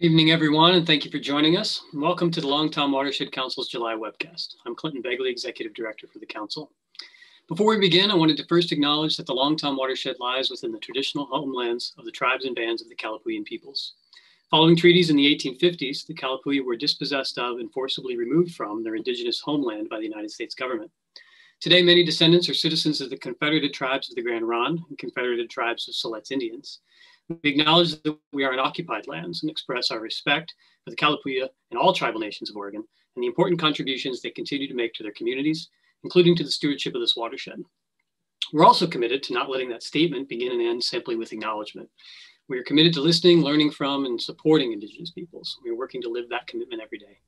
Evening, everyone, and thank you for joining us. Welcome to the Long Tom Watershed Council's July webcast. I'm Clinton Begley, Executive Director for the Council. Before we begin, I wanted to first acknowledge that the Long Tom Watershed lies within the traditional homelands of the tribes and bands of the Kalapuyan peoples. Following treaties in the 1850s, the Kalapuya were dispossessed of and forcibly removed from their indigenous homeland by the United States government. Today, many descendants are citizens of the Confederated Tribes of the Grand Ronde and Confederated Tribes of Siletz Indians. We acknowledge that we are in occupied lands and express our respect for the Kalapuya and all tribal nations of Oregon and the important contributions they continue to make to their communities, including to the stewardship of this watershed. We're also committed to not letting that statement begin and end simply with acknowledgement. We are committed to listening, learning from, and supporting Indigenous peoples. We are working to live that commitment every day.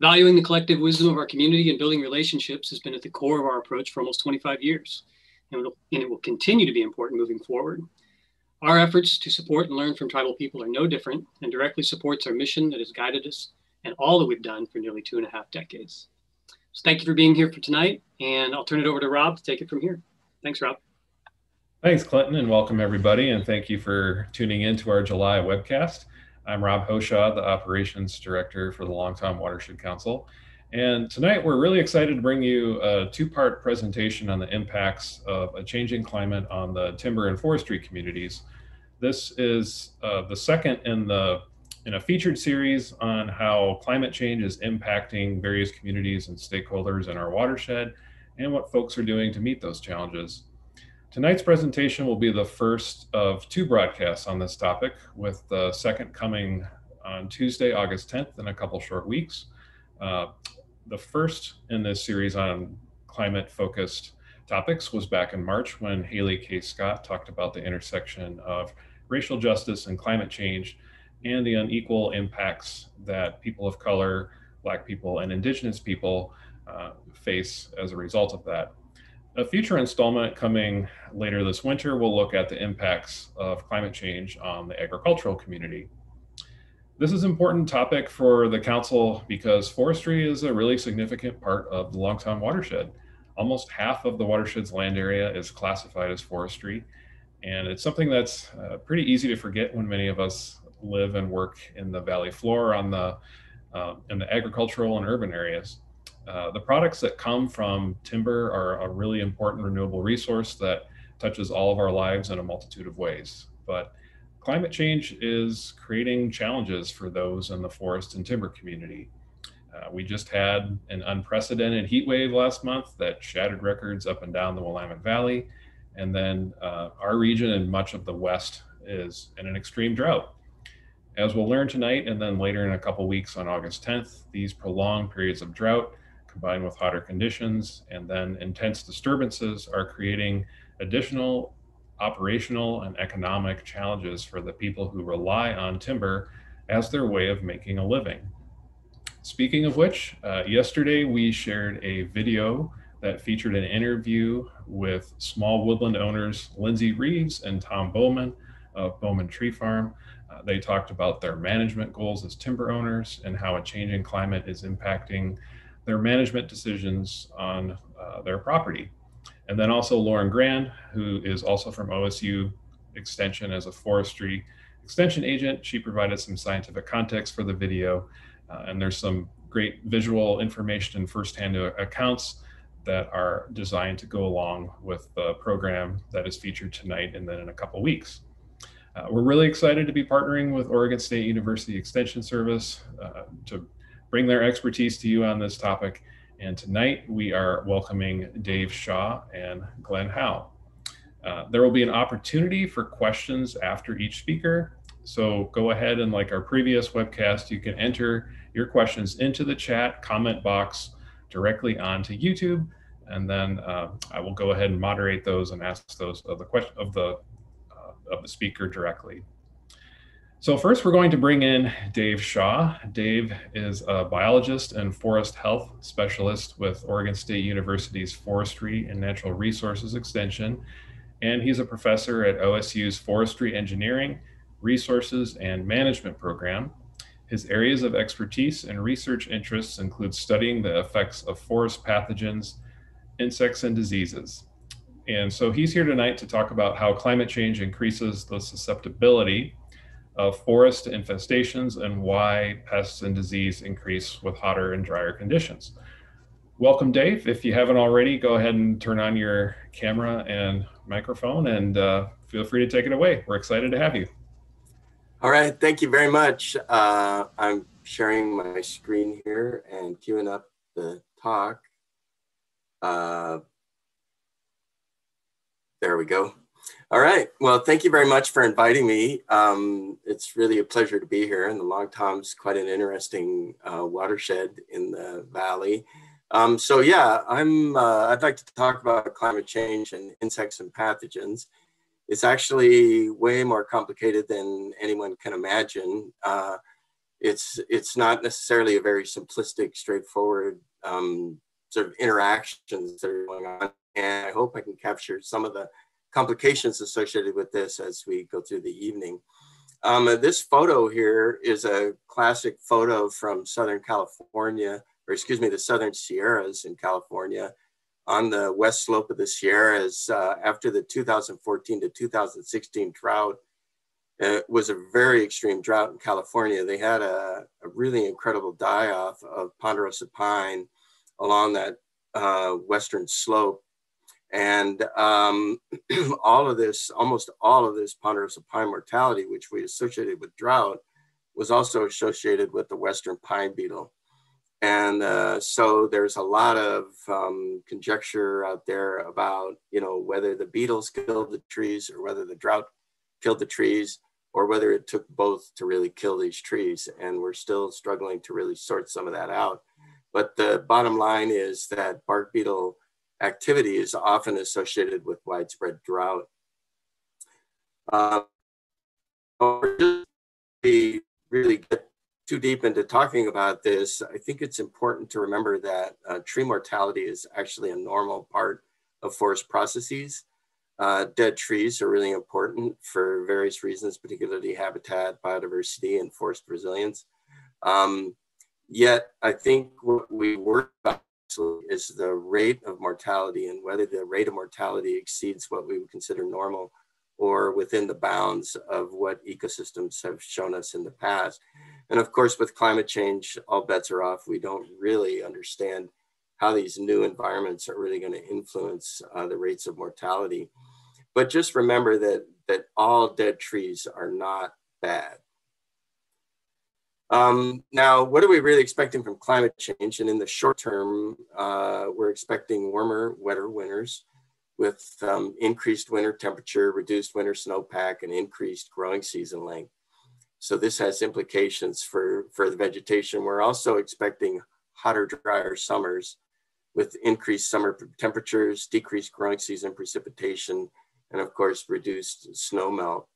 Valuing the collective wisdom of our community and building relationships has been at the core of our approach for almost 25 years, and it will continue to be important moving forward. Our efforts to support and learn from tribal people are no different and directly supports our mission that has guided us and all that we've done for nearly two and a half decades. So thank you for being here for tonight, and I'll turn it over to Rob to take it from here. Thanks, Rob. Thanks, Clinton, and welcome everybody, and thank you for tuning in to our July webcast. I'm Rob Hoshaw, the Operations Director for the Long Tom Watershed Council. And tonight we're really excited to bring you a two-part presentation on the impacts of a changing climate on the timber and forestry communities. This is uh, the second in the in a featured series on how climate change is impacting various communities and stakeholders in our watershed and what folks are doing to meet those challenges. Tonight's presentation will be the first of two broadcasts on this topic, with the second coming on Tuesday, August 10th, in a couple short weeks. Uh, the first in this series on climate focused topics was back in March when Haley K. Scott talked about the intersection of racial justice and climate change and the unequal impacts that people of color, Black people, and Indigenous people uh, face as a result of that. A future installment coming later this winter will look at the impacts of climate change on the agricultural community. This is an important topic for the council because forestry is a really significant part of the Long Tom watershed. Almost half of the watershed's land area is classified as forestry, and it's something that's uh, pretty easy to forget when many of us live and work in the valley floor on the uh, in the agricultural and urban areas. Uh, the products that come from timber are a really important renewable resource that touches all of our lives in a multitude of ways. But climate change is creating challenges for those in the forest and timber community. Uh, we just had an unprecedented heat wave last month that shattered records up and down the Willamette Valley. And then uh, our region and much of the West is in an extreme drought. As we'll learn tonight and then later in a couple weeks on August 10th, these prolonged periods of drought combined with hotter conditions and then intense disturbances are creating additional operational and economic challenges for the people who rely on timber as their way of making a living. Speaking of which, uh, yesterday we shared a video that featured an interview with small woodland owners Lindsay Reeves and Tom Bowman of Bowman Tree Farm. Uh, they talked about their management goals as timber owners and how a changing climate is impacting their management decisions on uh, their property. And then also Lauren Grand, who is also from OSU Extension as a forestry extension agent. She provided some scientific context for the video. Uh, and there's some great visual information and firsthand accounts that are designed to go along with the program that is featured tonight and then in a couple weeks. Uh, we're really excited to be partnering with Oregon State University Extension Service uh, to bring their expertise to you on this topic and tonight we are welcoming Dave Shaw and Glenn Howe. Uh, there will be an opportunity for questions after each speaker. So go ahead and like our previous webcast, you can enter your questions into the chat comment box directly onto YouTube. And then uh, I will go ahead and moderate those and ask those of the question of the uh, of the speaker directly. So first we're going to bring in Dave Shaw. Dave is a biologist and forest health specialist with Oregon State University's Forestry and Natural Resources Extension. And he's a professor at OSU's Forestry Engineering, Resources and Management program. His areas of expertise and research interests include studying the effects of forest pathogens, insects, and diseases. And so he's here tonight to talk about how climate change increases the susceptibility of forest infestations and why pests and disease increase with hotter and drier conditions. Welcome, Dave. If you haven't already, go ahead and turn on your camera and microphone and uh, feel free to take it away. We're excited to have you. All right, thank you very much. Uh, I'm sharing my screen here and queuing up the talk. Uh, there we go. All right. Well, thank you very much for inviting me. Um, it's really a pleasure to be here. And the Long Tom's quite an interesting uh, watershed in the valley. Um, so yeah, I'm. Uh, I'd like to talk about climate change and insects and pathogens it's actually way more complicated than anyone can imagine. Uh, it's it's not necessarily a very simplistic, straightforward um, sort of interactions that are going on. And I hope I can capture some of the complications associated with this as we go through the evening. Um, this photo here is a classic photo from Southern California, or excuse me, the Southern Sierras in California on the west slope of the Sierras uh, after the 2014 to 2016 drought. It was a very extreme drought in California. They had a, a really incredible die off of ponderosa pine along that uh, western slope. And um, all of this, almost all of this ponderosa pine mortality, which we associated with drought, was also associated with the western pine beetle. And uh, so there's a lot of um, conjecture out there about, you know, whether the beetles killed the trees or whether the drought killed the trees or whether it took both to really kill these trees. And we're still struggling to really sort some of that out. But the bottom line is that bark beetle activity is often associated with widespread drought. Uh, really get too deep into talking about this, I think it's important to remember that uh, tree mortality is actually a normal part of forest processes. Uh, dead trees are really important for various reasons, particularly habitat, biodiversity, and forest resilience. Um, yet, I think what we worry about is the rate of mortality and whether the rate of mortality exceeds what we would consider normal or within the bounds of what ecosystems have shown us in the past. And of course, with climate change, all bets are off. We don't really understand how these new environments are really going to influence uh, the rates of mortality. But just remember that, that all dead trees are not bad. Um, now, what are we really expecting from climate change? And in the short term, uh, we're expecting warmer, wetter winters with um, increased winter temperature, reduced winter snowpack, and increased growing season length. So this has implications for, for the vegetation. We're also expecting hotter, drier summers with increased summer temperatures, decreased growing season precipitation, and of course, reduced snow melt.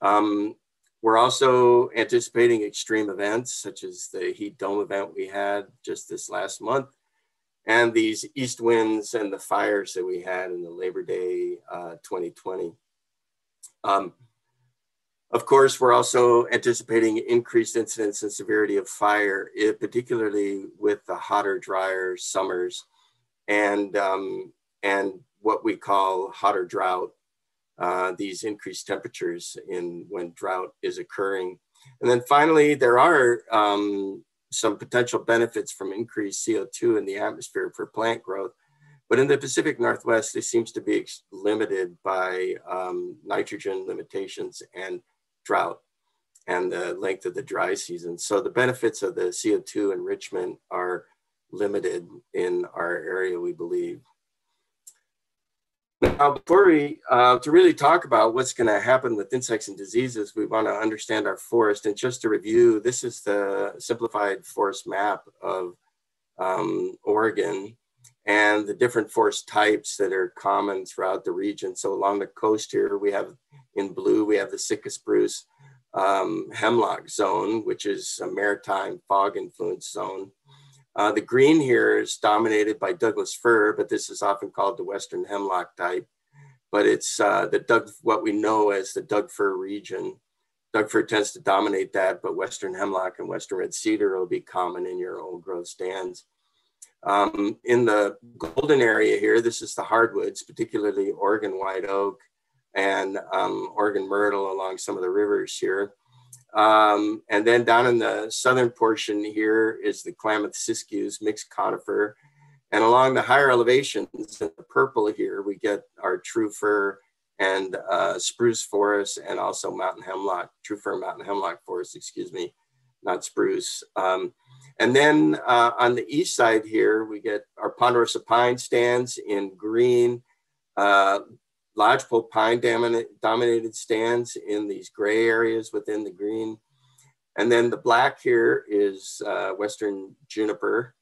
Um, we're also anticipating extreme events such as the heat dome event we had just this last month and these east winds and the fires that we had in the Labor Day uh, 2020. Um, of course, we're also anticipating increased incidence and severity of fire, it, particularly with the hotter, drier summers and, um, and what we call hotter drought, uh, these increased temperatures in when drought is occurring. And then finally, there are um, some potential benefits from increased CO2 in the atmosphere for plant growth. But in the Pacific Northwest, this seems to be limited by um, nitrogen limitations and drought and the length of the dry season. So the benefits of the CO2 enrichment are limited in our area, we believe. Now, before we, uh, to really talk about what's going to happen with insects and diseases, we want to understand our forest. And just to review, this is the simplified forest map of um, Oregon and the different forest types that are common throughout the region. So along the coast here, we have in blue, we have the Sitka spruce um, hemlock zone, which is a maritime fog influence zone. Uh, the green here is dominated by Douglas fir, but this is often called the Western hemlock type. But it's uh, the Doug, what we know as the Doug fir region. Doug fir tends to dominate that, but Western hemlock and Western red cedar will be common in your old growth stands. Um, in the golden area here, this is the hardwoods, particularly Oregon white oak and um, Oregon myrtle along some of the rivers here. Um, and then down in the southern portion here is the Klamath Siskiyous mixed conifer. And along the higher elevations, in the purple here, we get our true fir and uh, spruce forest and also mountain hemlock, true fir mountain hemlock forest, excuse me, not spruce. Um, and then uh, on the east side here, we get our ponderosa pine stands in green, uh, lodgepole pine dominated stands in these gray areas within the green. And then the black here is uh, Western juniper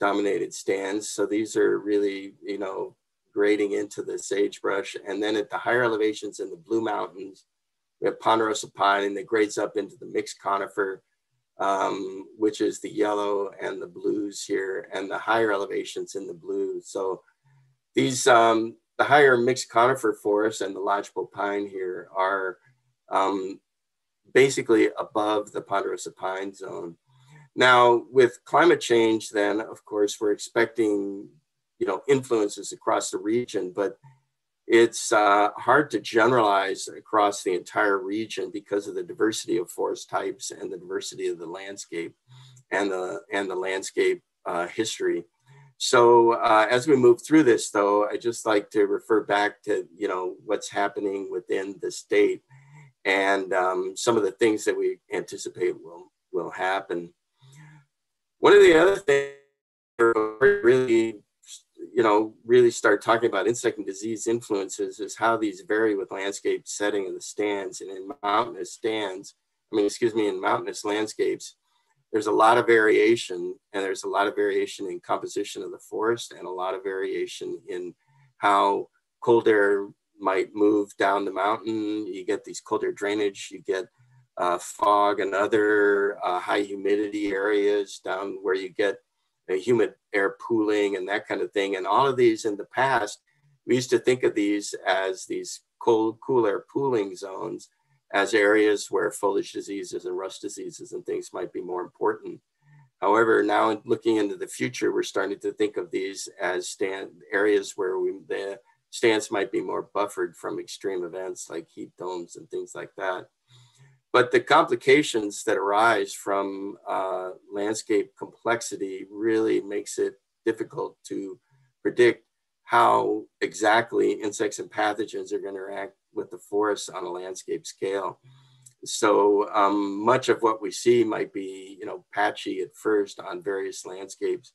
dominated stands. So these are really, you know, grading into the sagebrush. And then at the higher elevations in the Blue Mountains, we have ponderosa pine and it grades up into the mixed conifer, um, which is the yellow and the blues here and the higher elevations in the blue. So these, um, the higher mixed conifer forests and the lodgepole pine here are um, basically above the ponderosa pine zone. Now, with climate change, then of course we're expecting, you know, influences across the region, but it's uh, hard to generalize across the entire region because of the diversity of forest types and the diversity of the landscape and the and the landscape uh, history. So uh, as we move through this, though, I just like to refer back to you know what's happening within the state and um, some of the things that we anticipate will will happen. One of the other things really, you know, really start talking about insect and disease influences is how these vary with landscape setting of the stands and in mountainous stands. I mean, excuse me, in mountainous landscapes, there's a lot of variation and there's a lot of variation in composition of the forest and a lot of variation in how cold air might move down the mountain. You get these cold air drainage, you get uh, fog and other uh, high humidity areas down where you get a humid air pooling and that kind of thing. And all of these in the past, we used to think of these as these cold, cool air pooling zones as areas where foliage diseases and rust diseases and things might be more important. However, now looking into the future, we're starting to think of these as stand areas where we, the stands might be more buffered from extreme events like heat domes and things like that. But the complications that arise from uh, landscape complexity really makes it difficult to predict how exactly insects and pathogens are going to interact with the forest on a landscape scale. So um, much of what we see might be, you know, patchy at first on various landscapes.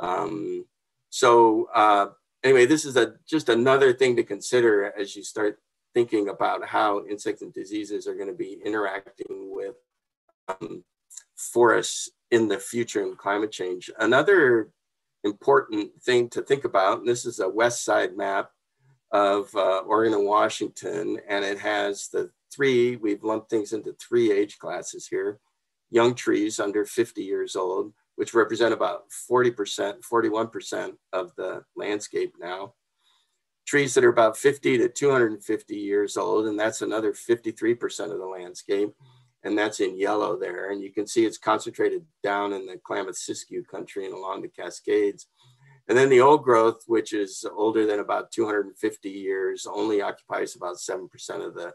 Um, so uh, anyway, this is a just another thing to consider as you start thinking about how insects and diseases are going to be interacting with um, forests in the future and climate change. Another important thing to think about, and this is a west side map of uh, Oregon and Washington, and it has the three, we've lumped things into three age classes here, young trees under 50 years old, which represent about 40%, 41% of the landscape now trees that are about 50 to 250 years old, and that's another 53% of the landscape. And that's in yellow there. And you can see it's concentrated down in the Klamath Siskiyou country and along the Cascades. And then the old growth, which is older than about 250 years, only occupies about 7% of the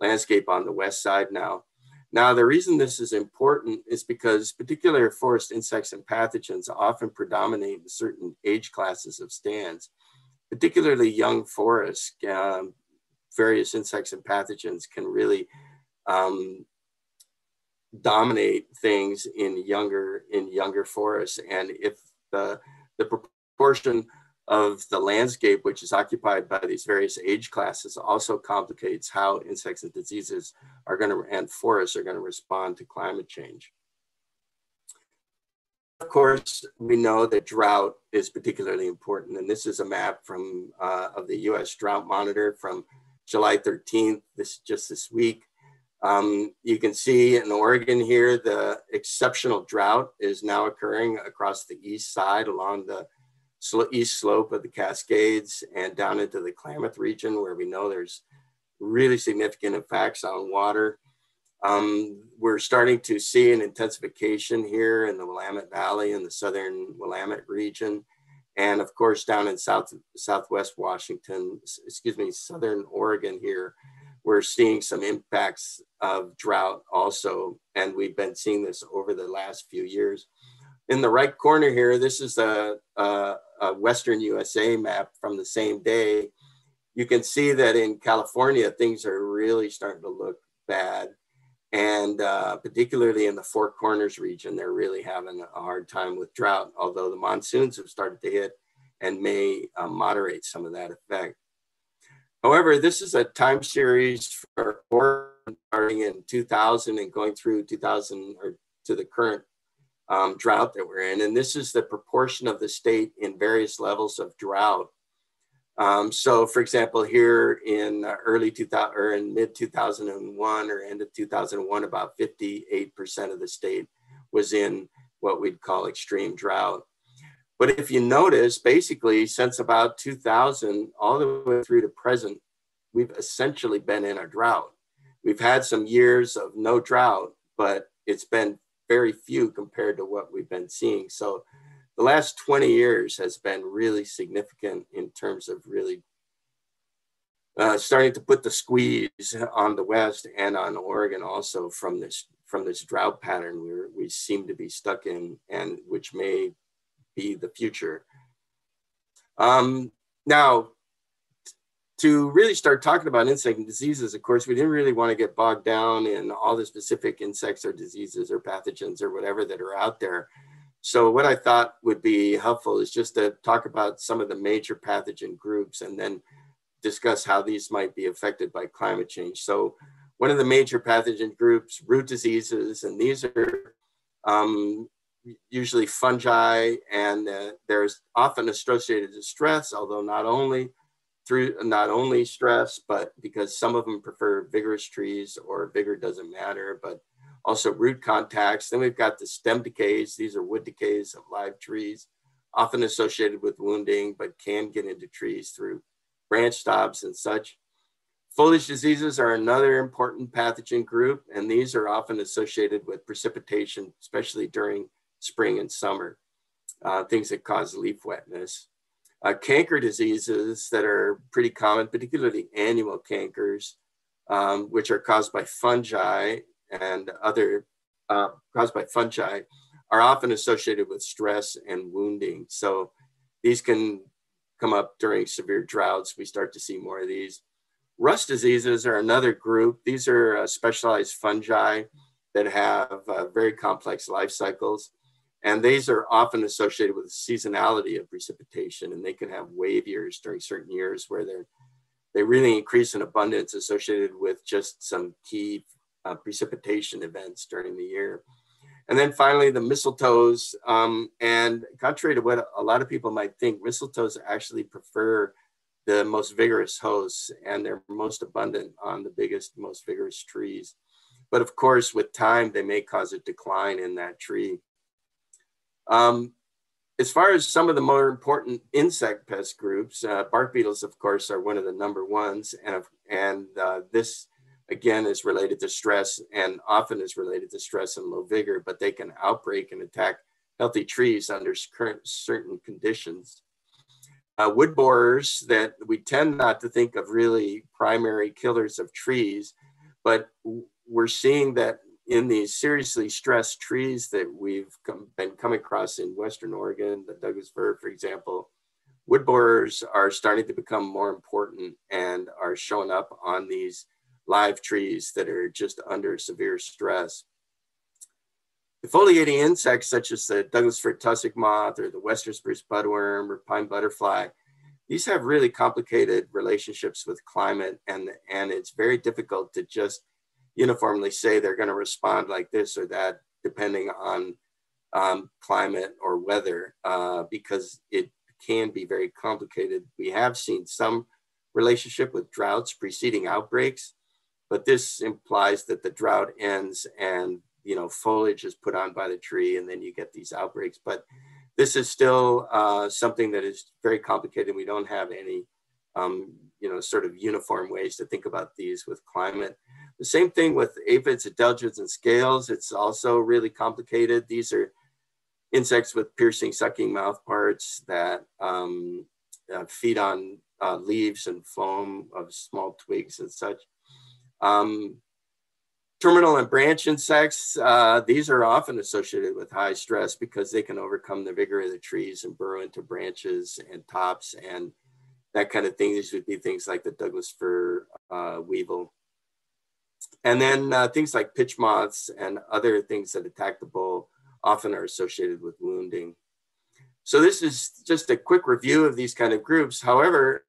landscape on the west side now. Now, the reason this is important is because particular forest insects and pathogens often predominate in certain age classes of stands particularly young forests, um, various insects and pathogens can really um, dominate things in younger in younger forests. And if the the proportion of the landscape which is occupied by these various age classes also complicates how insects and diseases are going to and forests are going to respond to climate change. Of course, we know that drought is particularly important, and this is a map from uh, of the U.S. Drought Monitor from July 13th, this just this week. Um, you can see in Oregon here, the exceptional drought is now occurring across the east side along the east slope of the Cascades and down into the Klamath region where we know there's really significant effects on water. Um, we're starting to see an intensification here in the Willamette Valley in the southern Willamette region. And of course, down in South, Southwest Washington, excuse me, Southern Oregon here, we're seeing some impacts of drought also. And we've been seeing this over the last few years. In the right corner here, this is a, a, a Western USA map from the same day. You can see that in California, things are really starting to look bad. And uh, particularly in the Four Corners region, they're really having a hard time with drought, although the monsoons have started to hit and may uh, moderate some of that effect. However, this is a time series for starting in 2000 and going through 2000 or to the current um, drought that we're in. And this is the proportion of the state in various levels of drought. Um, so for example, here in early 2000 or in mid 2001 or end of 2001, about 58% of the state was in what we'd call extreme drought. But if you notice, basically since about 2000, all the way through to present, we've essentially been in a drought. We've had some years of no drought, but it's been very few compared to what we've been seeing. So the last 20 years has been really significant in terms of really uh, starting to put the squeeze on the West and on Oregon also from this from this drought pattern we we seem to be stuck in and which may be the future. Um, now, to really start talking about insect diseases, of course, we didn't really want to get bogged down in all the specific insects or diseases or pathogens or whatever that are out there. So what I thought would be helpful is just to talk about some of the major pathogen groups and then discuss how these might be affected by climate change. So one of the major pathogen groups, root diseases, and these are um, usually fungi, and uh, there's often associated to stress, although not only through not only stress, but because some of them prefer vigorous trees or vigor doesn't matter, but also root contacts. Then we've got the stem decays. These are wood decays of live trees, often associated with wounding, but can get into trees through branch stobs and such. Foliage diseases are another important pathogen group, and these are often associated with precipitation, especially during spring and summer, uh, things that cause leaf wetness. Uh, canker diseases that are pretty common, particularly annual cankers, um, which are caused by fungi and other, uh, caused by fungi, are often associated with stress and wounding. So these can come up during severe droughts. We start to see more of these. Rust diseases are another group. These are uh, specialized fungi that have uh, very complex life cycles. And these are often associated with the seasonality of precipitation, and they can have wave years during certain years where they're they really increase in abundance associated with just some key uh, precipitation events during the year. And then finally, the mistletoes. Um, and contrary to what a lot of people might think, mistletoes actually prefer the most vigorous hosts, and they're most abundant on the biggest, most vigorous trees. But of course, with time, they may cause a decline in that tree. Um, as far as some of the more important insect pest groups, uh, bark beetles, of course, are one of the number ones. And, and uh, this, again, is related to stress and often is related to stress and low vigor, but they can outbreak and attack healthy trees under current certain conditions. Uh, wood borers that we tend not to think of really primary killers of trees, but we're seeing that in these seriously stressed trees that we've come, been coming across in Western Oregon, the Douglas fir, for example, wood borers are starting to become more important and are showing up on these live trees that are just under severe stress. Defoliating insects such as the Douglas fir tussock moth or the western spruce budworm or pine butterfly, these have really complicated relationships with climate and, and it's very difficult to just uniformly say they're going to respond like this or that, depending on um, climate or weather, uh, because it can be very complicated. We have seen some relationship with droughts preceding outbreaks, but this implies that the drought ends and you know foliage is put on by the tree, and then you get these outbreaks. But this is still uh, something that is very complicated. We don't have any um, you know sort of uniform ways to think about these with climate. The same thing with aphids, adelgids, and scales. It's also really complicated. These are insects with piercing, sucking mouth parts that um, uh, feed on uh, leaves and phloem of small twigs and such. Um, terminal and branch insects, uh, these are often associated with high stress because they can overcome the vigor of the trees and burrow into branches and tops and that kind of thing. These would be things like the Douglas fir uh, weevil. And then uh, things like pitch moths and other things that attack the bole often are associated with wounding. So this is just a quick review of these kind of groups. However,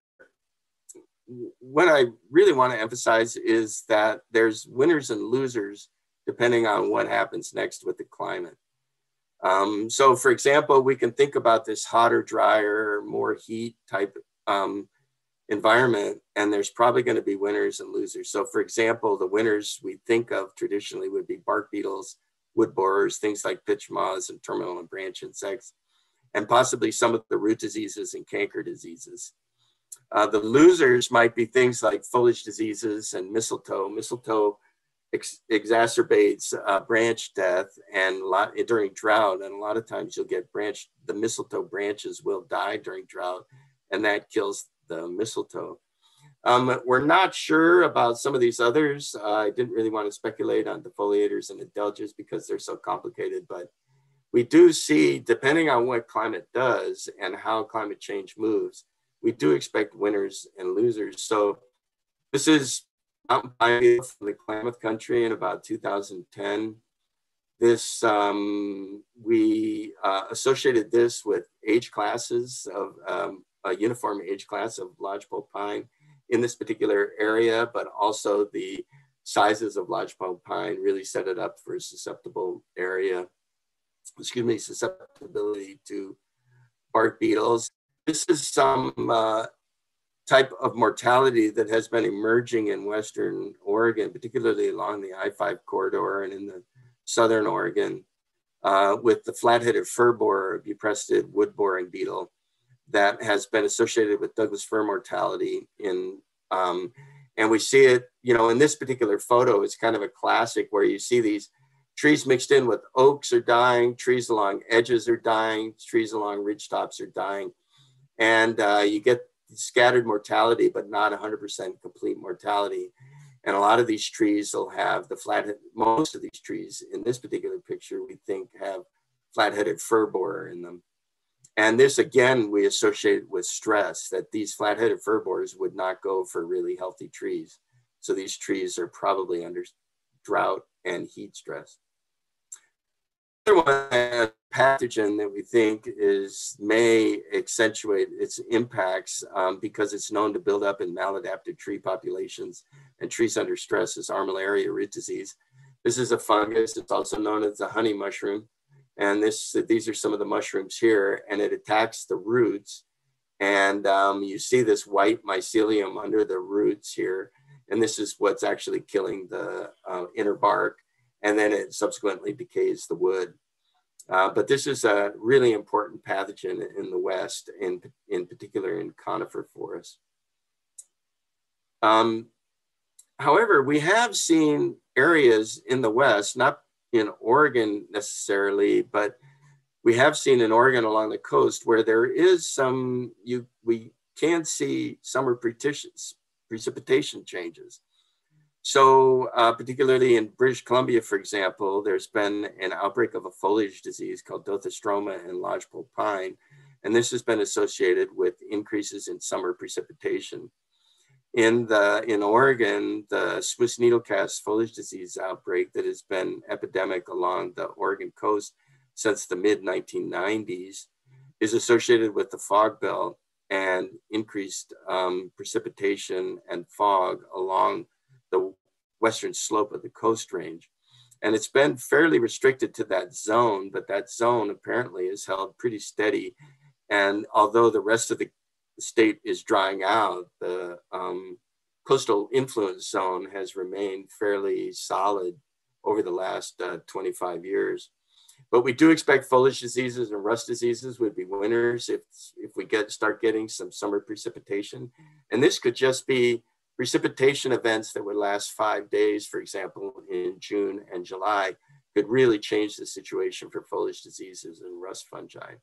what I really want to emphasize is that there's winners and losers depending on what happens next with the climate. Um, so for example, we can think about this hotter, drier, more heat type um, environment, and there's probably going to be winners and losers. So for example, the winners we think of traditionally would be bark beetles, wood borers, things like pitch moths and terminal and branch insects, and possibly some of the root diseases and canker diseases. Uh, the losers might be things like foliage diseases and mistletoe. Mistletoe ex exacerbates uh, branch death and lot, during drought, and a lot of times you'll get branch, the mistletoe branches will die during drought, and that kills the mistletoe. Um, we're not sure about some of these others. Uh, I didn't really want to speculate on defoliators and adelgids because they're so complicated, but we do see, depending on what climate does and how climate change moves, we do expect winners and losers. So this is mountain pine from the Klamath country in about 2010. This, um, we uh, associated this with age classes of um, a uniform age class of lodgepole pine in this particular area, but also the sizes of lodgepole pine really set it up for a susceptible area, excuse me, susceptibility to bark beetles. This is some uh, type of mortality that has been emerging in Western Oregon, particularly along the I-5 corridor and in the Southern Oregon, uh, with the flat-headed fir borer, buprestid wood boring beetle that has been associated with Douglas fir mortality in, um, and we see it, you know, in this particular photo, it's kind of a classic where you see these trees mixed in with oaks are dying, trees along edges are dying, trees along ridge tops are dying. And uh, you get scattered mortality, but not 100% complete mortality. And a lot of these trees will have the flat, most of these trees in this particular picture, we think have flat-headed fir borer in them. And this again, we associate with stress that these flat-headed fir borers would not go for really healthy trees. So these trees are probably under drought and heat stress. Another one pathogen that we think is may accentuate its impacts um, because it's known to build up in maladaptive tree populations and trees under stress is armillaria root disease. This is a fungus. It's also known as the honey mushroom. And this, these are some of the mushrooms here, and it attacks the roots. And um, you see this white mycelium under the roots here. And this is what's actually killing the uh, inner bark. And then it subsequently decays the wood. Uh, but this is a really important pathogen in the West, in, in particular in conifer forests. Um, however, we have seen areas in the West, not in Oregon necessarily, but we have seen in Oregon along the coast where there is some, you, we can see summer precipitation changes. So uh, particularly in British Columbia, for example, there's been an outbreak of a foliage disease called Dothistroma in lodgepole pine. And this has been associated with increases in summer precipitation. In, the, in Oregon, the Swiss needlecast foliage disease outbreak that has been epidemic along the Oregon coast since the mid 1990s is associated with the fog belt and increased um, precipitation and fog along the western slope of the coast range. And it's been fairly restricted to that zone, but that zone apparently is held pretty steady. And although the rest of the state is drying out, the um, coastal influence zone has remained fairly solid over the last uh, 25 years. But we do expect foliage diseases and rust diseases would be winners if, if we get start getting some summer precipitation. And this could just be precipitation events that would last five days, for example, in June and July, could really change the situation for foliage diseases and rust fungi.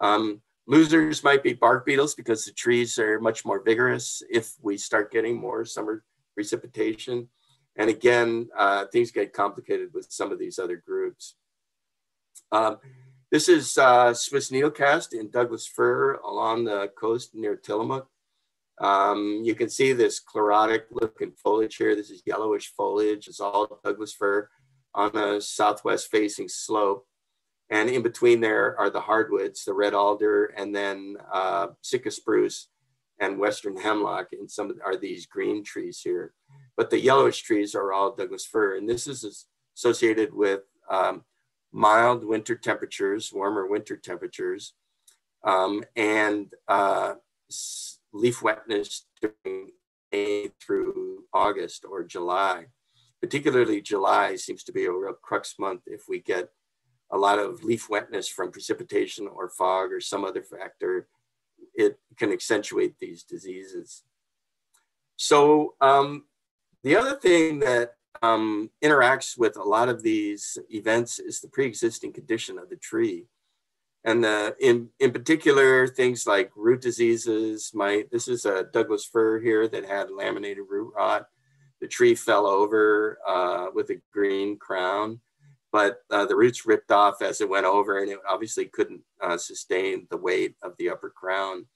Um, losers might be bark beetles because the trees are much more vigorous if we start getting more summer precipitation. And again, uh, things get complicated with some of these other groups. Um, this is uh, Swiss needlecast in Douglas fir along the coast near Tillamook. Um, you can see this chlorotic looking foliage here. This is yellowish foliage. It's all Douglas fir on a southwest facing slope. And in between there are the hardwoods, the red alder, and then uh, Sitka spruce and western hemlock. And some are these green trees here. But the yellowish trees are all Douglas fir. And this is associated with um, mild winter temperatures, warmer winter temperatures, um, and uh, leaf wetness during May through August or July. Particularly July seems to be a real crux month if we get a lot of leaf wetness from precipitation or fog or some other factor, it can accentuate these diseases. So um, the other thing that um, interacts with a lot of these events is the pre-existing condition of the tree. And uh, in, in particular, things like root diseases, might, this is a Douglas fir here that had laminated root rot. The tree fell over uh, with a green crown, but uh, the roots ripped off as it went over and it obviously couldn't uh, sustain the weight of the upper crown.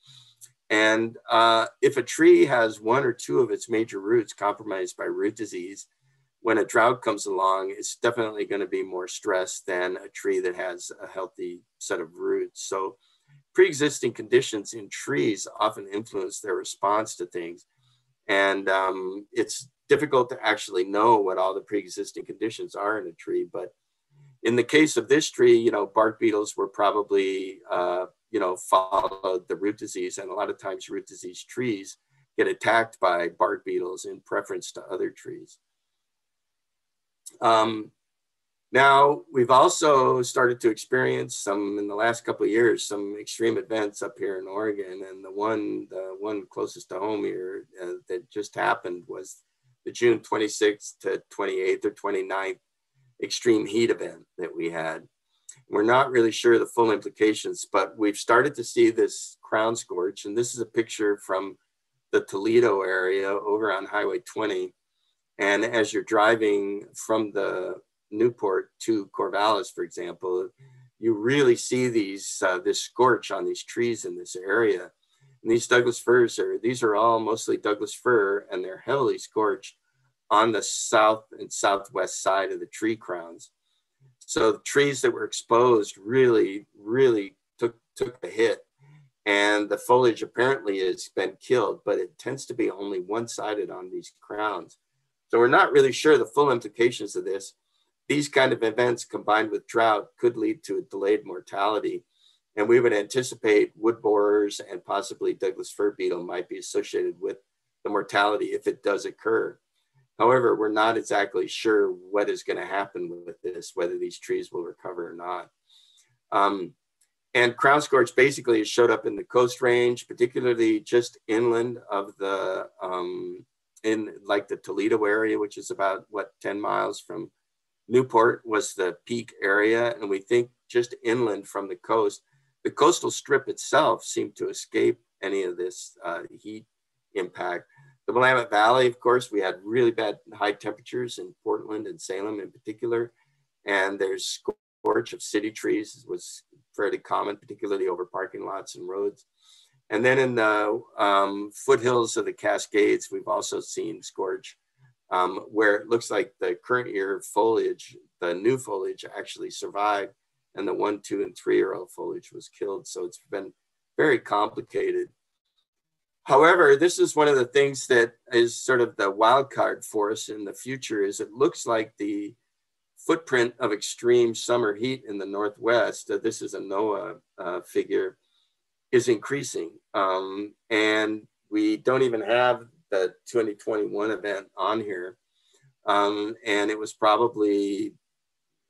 And uh, if a tree has one or two of its major roots compromised by root disease, when a drought comes along, it's definitely going to be more stressed than a tree that has a healthy set of roots. So pre-existing conditions in trees often influence their response to things. And um, it's difficult to actually know what all the pre-existing conditions are in a tree. But in the case of this tree, you know, bark beetles were probably, uh, you know, followed the root disease. And a lot of times root disease trees get attacked by bark beetles in preference to other trees. Um, now we've also started to experience some in the last couple of years some extreme events up here in Oregon, and the one the one closest to home here uh, that just happened was the June 26th to 28th or 29th extreme heat event that we had. We're not really sure the full implications, but we've started to see this crown scorch, and this is a picture from the Toledo area over on Highway 20 and as you're driving from the Newport to Corvallis, for example, you really see these uh, this scorch on these trees in this area. And these Douglas firs are these are all mostly Douglas fir, and they're heavily scorched on the south and southwest side of the tree crowns. So the trees that were exposed really, really took took a hit, and the foliage apparently has been killed, but it tends to be only one-sided on these crowns. So we're not really sure the full implications of this. These kind of events combined with drought could lead to a delayed mortality. And we would anticipate wood borers and possibly Douglas fir beetle might be associated with the mortality if it does occur. However, we're not exactly sure what is going to happen with this, whether these trees will recover or not. Um, and crown scorch basically showed up in the coast range, particularly just inland of the um, in like the Toledo area, which is about what 10 miles from Newport was the peak area. And we think just inland from the coast, the coastal strip itself seemed to escape any of this uh, heat impact. The Willamette Valley, of course, we had really bad high temperatures in Portland and Salem in particular. And there's scorch of city trees was fairly common, particularly over parking lots and roads. And then in the um, foothills of the Cascades, we've also seen scorch um, where it looks like the current year foliage, the new foliage actually survived and the one, two, and three year old foliage was killed. So it's been very complicated. However, this is one of the things that is sort of the wild card for us in the future is it looks like the footprint of extreme summer heat in the Northwest, uh, this is a NOAA uh, figure, is increasing. Um, and we don't even have the 2021 event on here. Um, and it was probably,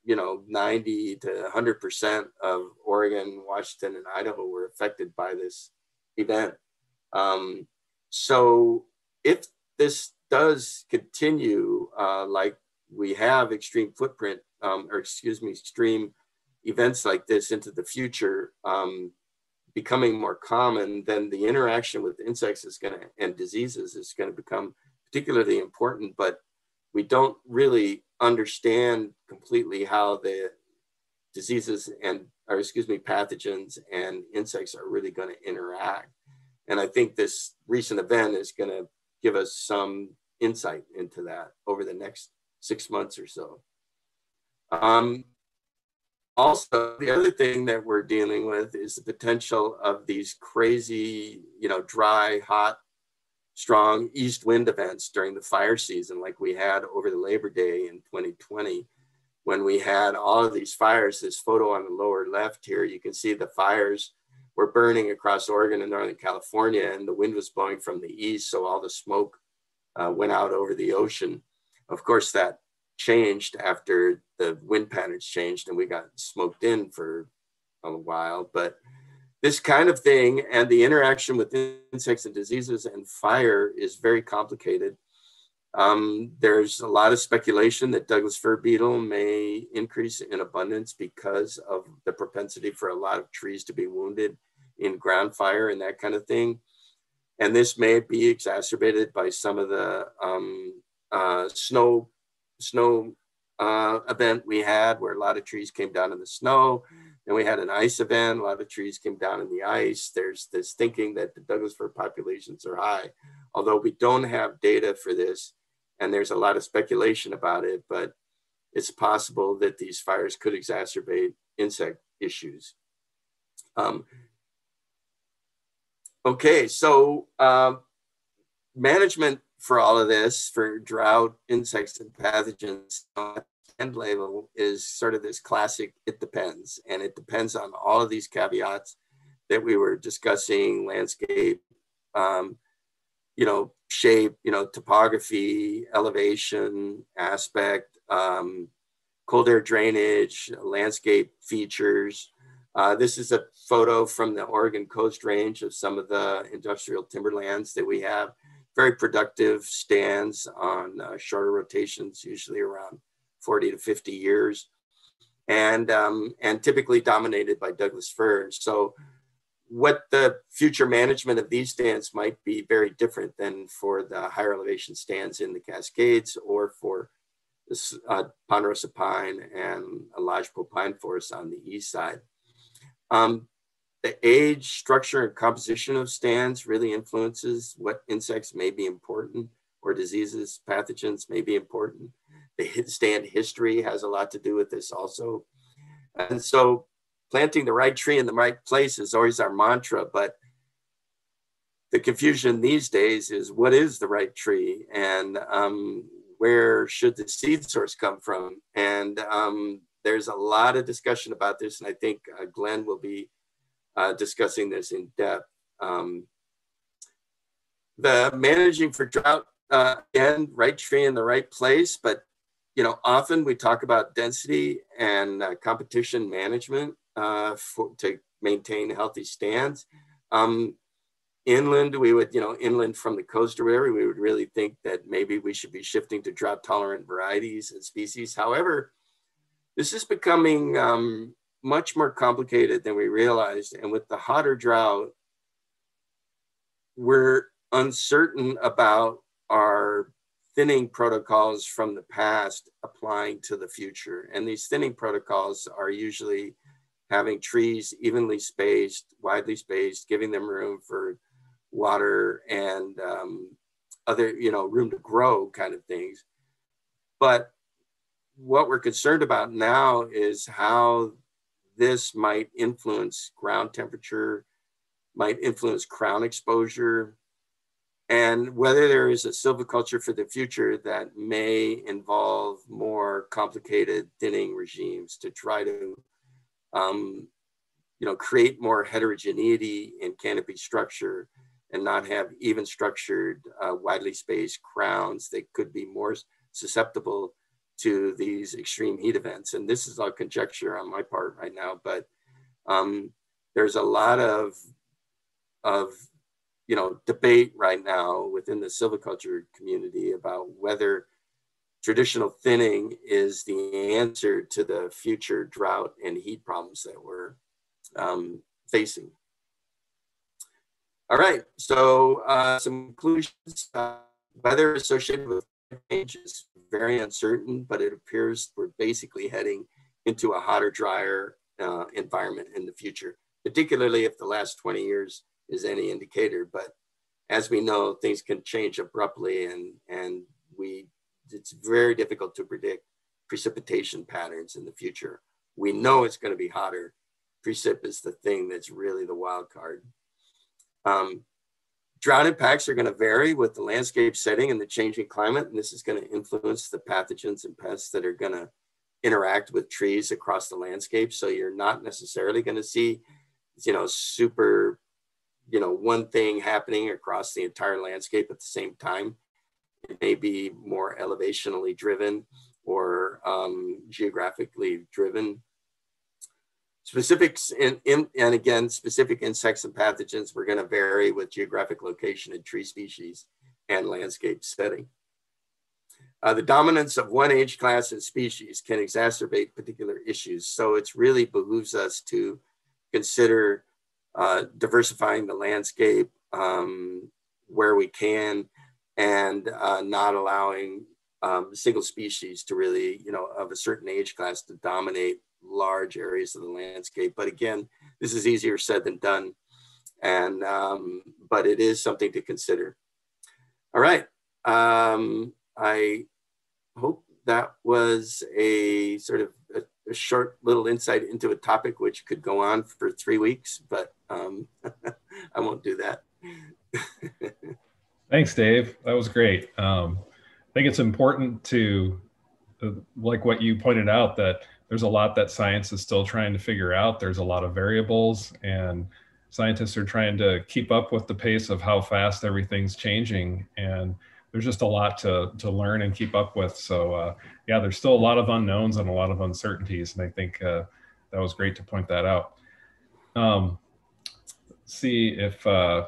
you know, 90 to 100% of Oregon, Washington, and Idaho were affected by this event. Um, so if this does continue, uh, like we have extreme footprint, um, or excuse me, extreme events like this into the future, um, becoming more common, then the interaction with insects is going to and diseases is going to become particularly important. But we don't really understand completely how the diseases and, or excuse me, pathogens and insects are really going to interact. And I think this recent event is going to give us some insight into that over the next six months or so. Um, also, the other thing that we're dealing with is the potential of these crazy, you know, dry, hot, strong east wind events during the fire season, like we had over the Labor Day in 2020, when we had all of these fires. This photo on the lower left here, you can see the fires were burning across Oregon and Northern California, and the wind was blowing from the east, so all the smoke uh, went out over the ocean. Of course, that changed after the wind patterns changed and we got smoked in for a while. But this kind of thing and the interaction with insects and diseases and fire is very complicated. Um, there's a lot of speculation that Douglas fir beetle may increase in abundance because of the propensity for a lot of trees to be wounded in ground fire and that kind of thing. And this may be exacerbated by some of the um, uh, snow snow uh, event we had where a lot of trees came down in the snow. And we had an ice event, a lot of trees came down in the ice. There's this thinking that the Douglas fir populations are high, although we don't have data for this. And there's a lot of speculation about it, but it's possible that these fires could exacerbate insect issues. Um, okay, so uh, management for all of this, for drought, insects, and pathogens, end label is sort of this classic, it depends. And it depends on all of these caveats that we were discussing, landscape, um, you know, shape, you know, topography, elevation, aspect, um, cold air drainage, landscape features. Uh, this is a photo from the Oregon Coast Range of some of the industrial timberlands that we have very productive stands on uh, shorter rotations, usually around 40 to 50 years, and, um, and typically dominated by Douglas firs. So what the future management of these stands might be very different than for the higher elevation stands in the Cascades or for the uh, ponderosa pine and a lodgepole pine forest on the east side. Um, the age, structure, and composition of stands really influences what insects may be important or diseases, pathogens may be important. The stand history has a lot to do with this also. And so planting the right tree in the right place is always our mantra, but the confusion these days is what is the right tree and um, where should the seed source come from? And um, there's a lot of discussion about this, and I think uh, Glenn will be uh, discussing this in depth. Um, the managing for drought, uh, again, right tree in the right place, but you know, often we talk about density and uh, competition management uh, for, to maintain healthy stands. Um, inland, we would, you know, inland from the coast or whatever, we would really think that maybe we should be shifting to drought tolerant varieties and species. However, this is becoming um, much more complicated than we realized. And with the hotter drought, we're uncertain about our thinning protocols from the past applying to the future. And these thinning protocols are usually having trees evenly spaced, widely spaced, giving them room for water and um, other, you know, room to grow kind of things. But what we're concerned about now is how this might influence ground temperature, might influence crown exposure, and whether there is a silviculture for the future that may involve more complicated thinning regimes to try to um, you know, create more heterogeneity in canopy structure and not have even structured, uh, widely spaced crowns that could be more susceptible to these extreme heat events. And this is all conjecture on my part right now, but um, there's a lot of, of you know, debate right now within the silviculture community about whether traditional thinning is the answer to the future drought and heat problems that we're um, facing. All right, so uh, some conclusions. Uh, weather associated with change is very uncertain, but it appears we're basically heading into a hotter, drier uh, environment in the future, particularly if the last 20 years is any indicator. But as we know, things can change abruptly and, and we, it's very difficult to predict precipitation patterns in the future. We know it's gonna be hotter. Precip is the thing that's really the wild card. Um, drought impacts are gonna vary with the landscape setting and the changing climate, and this is gonna influence the pathogens and pests that are gonna interact with trees across the landscape. So you're not necessarily gonna see, you know, super you know, one thing happening across the entire landscape at the same time. May be more elevationally driven or um, geographically driven. Specifics in, in, and again, specific insects and pathogens were going to vary with geographic location and tree species and landscape setting. Uh, the dominance of one age class and species can exacerbate particular issues. So it's really behooves us to consider uh, diversifying the landscape um, where we can and uh, not allowing um, single species to really, you know, of a certain age class to dominate large areas of the landscape. But again, this is easier said than done. And, um, but it is something to consider. All right. Um, I hope that was a sort of a a short little insight into a topic which could go on for three weeks, but um, I won't do that. Thanks, Dave. That was great. Um, I think it's important to, uh, like what you pointed out, that there's a lot that science is still trying to figure out. There's a lot of variables, and scientists are trying to keep up with the pace of how fast everything's changing. And there's just a lot to to learn and keep up with. So uh, yeah, there's still a lot of unknowns and a lot of uncertainties, and I think uh, that was great to point that out. Um, see if uh,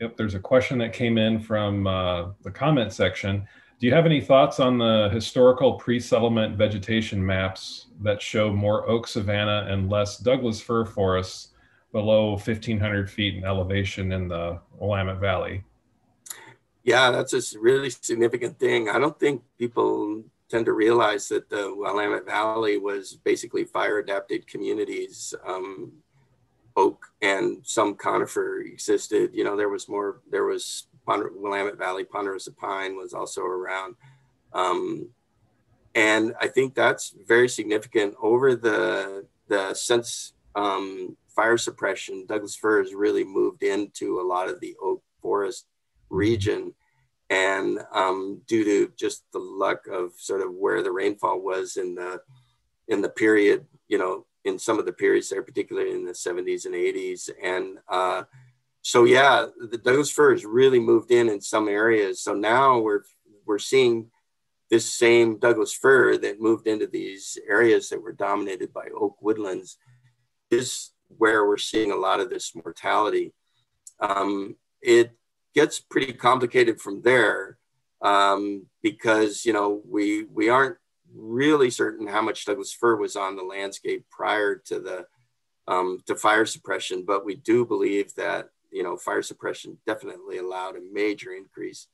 yep, there's a question that came in from uh, the comment section. Do you have any thoughts on the historical pre-settlement vegetation maps that show more oak savanna and less Douglas fir forests below 1,500 feet in elevation in the Willamette Valley? Yeah, that's a really significant thing. I don't think people tend to realize that the Willamette Valley was basically fire adapted communities. Um, oak and some conifer existed. You know, there was more, there was Willamette Valley, ponderosa pine was also around. Um, and I think that's very significant over the, the since um, fire suppression, Douglas fir has really moved into a lot of the oak forest region. And um, due to just the luck of sort of where the rainfall was in the in the period, you know, in some of the periods there, particularly in the 70s and 80s, and uh, so yeah, the Douglas fir has really moved in in some areas. So now we're we're seeing this same Douglas fir that moved into these areas that were dominated by oak woodlands is where we're seeing a lot of this mortality. Um, it gets pretty complicated from there um, because you know we we aren't really certain how much Douglas fir was on the landscape prior to the um, to fire suppression, but we do believe that you know fire suppression definitely allowed a major increase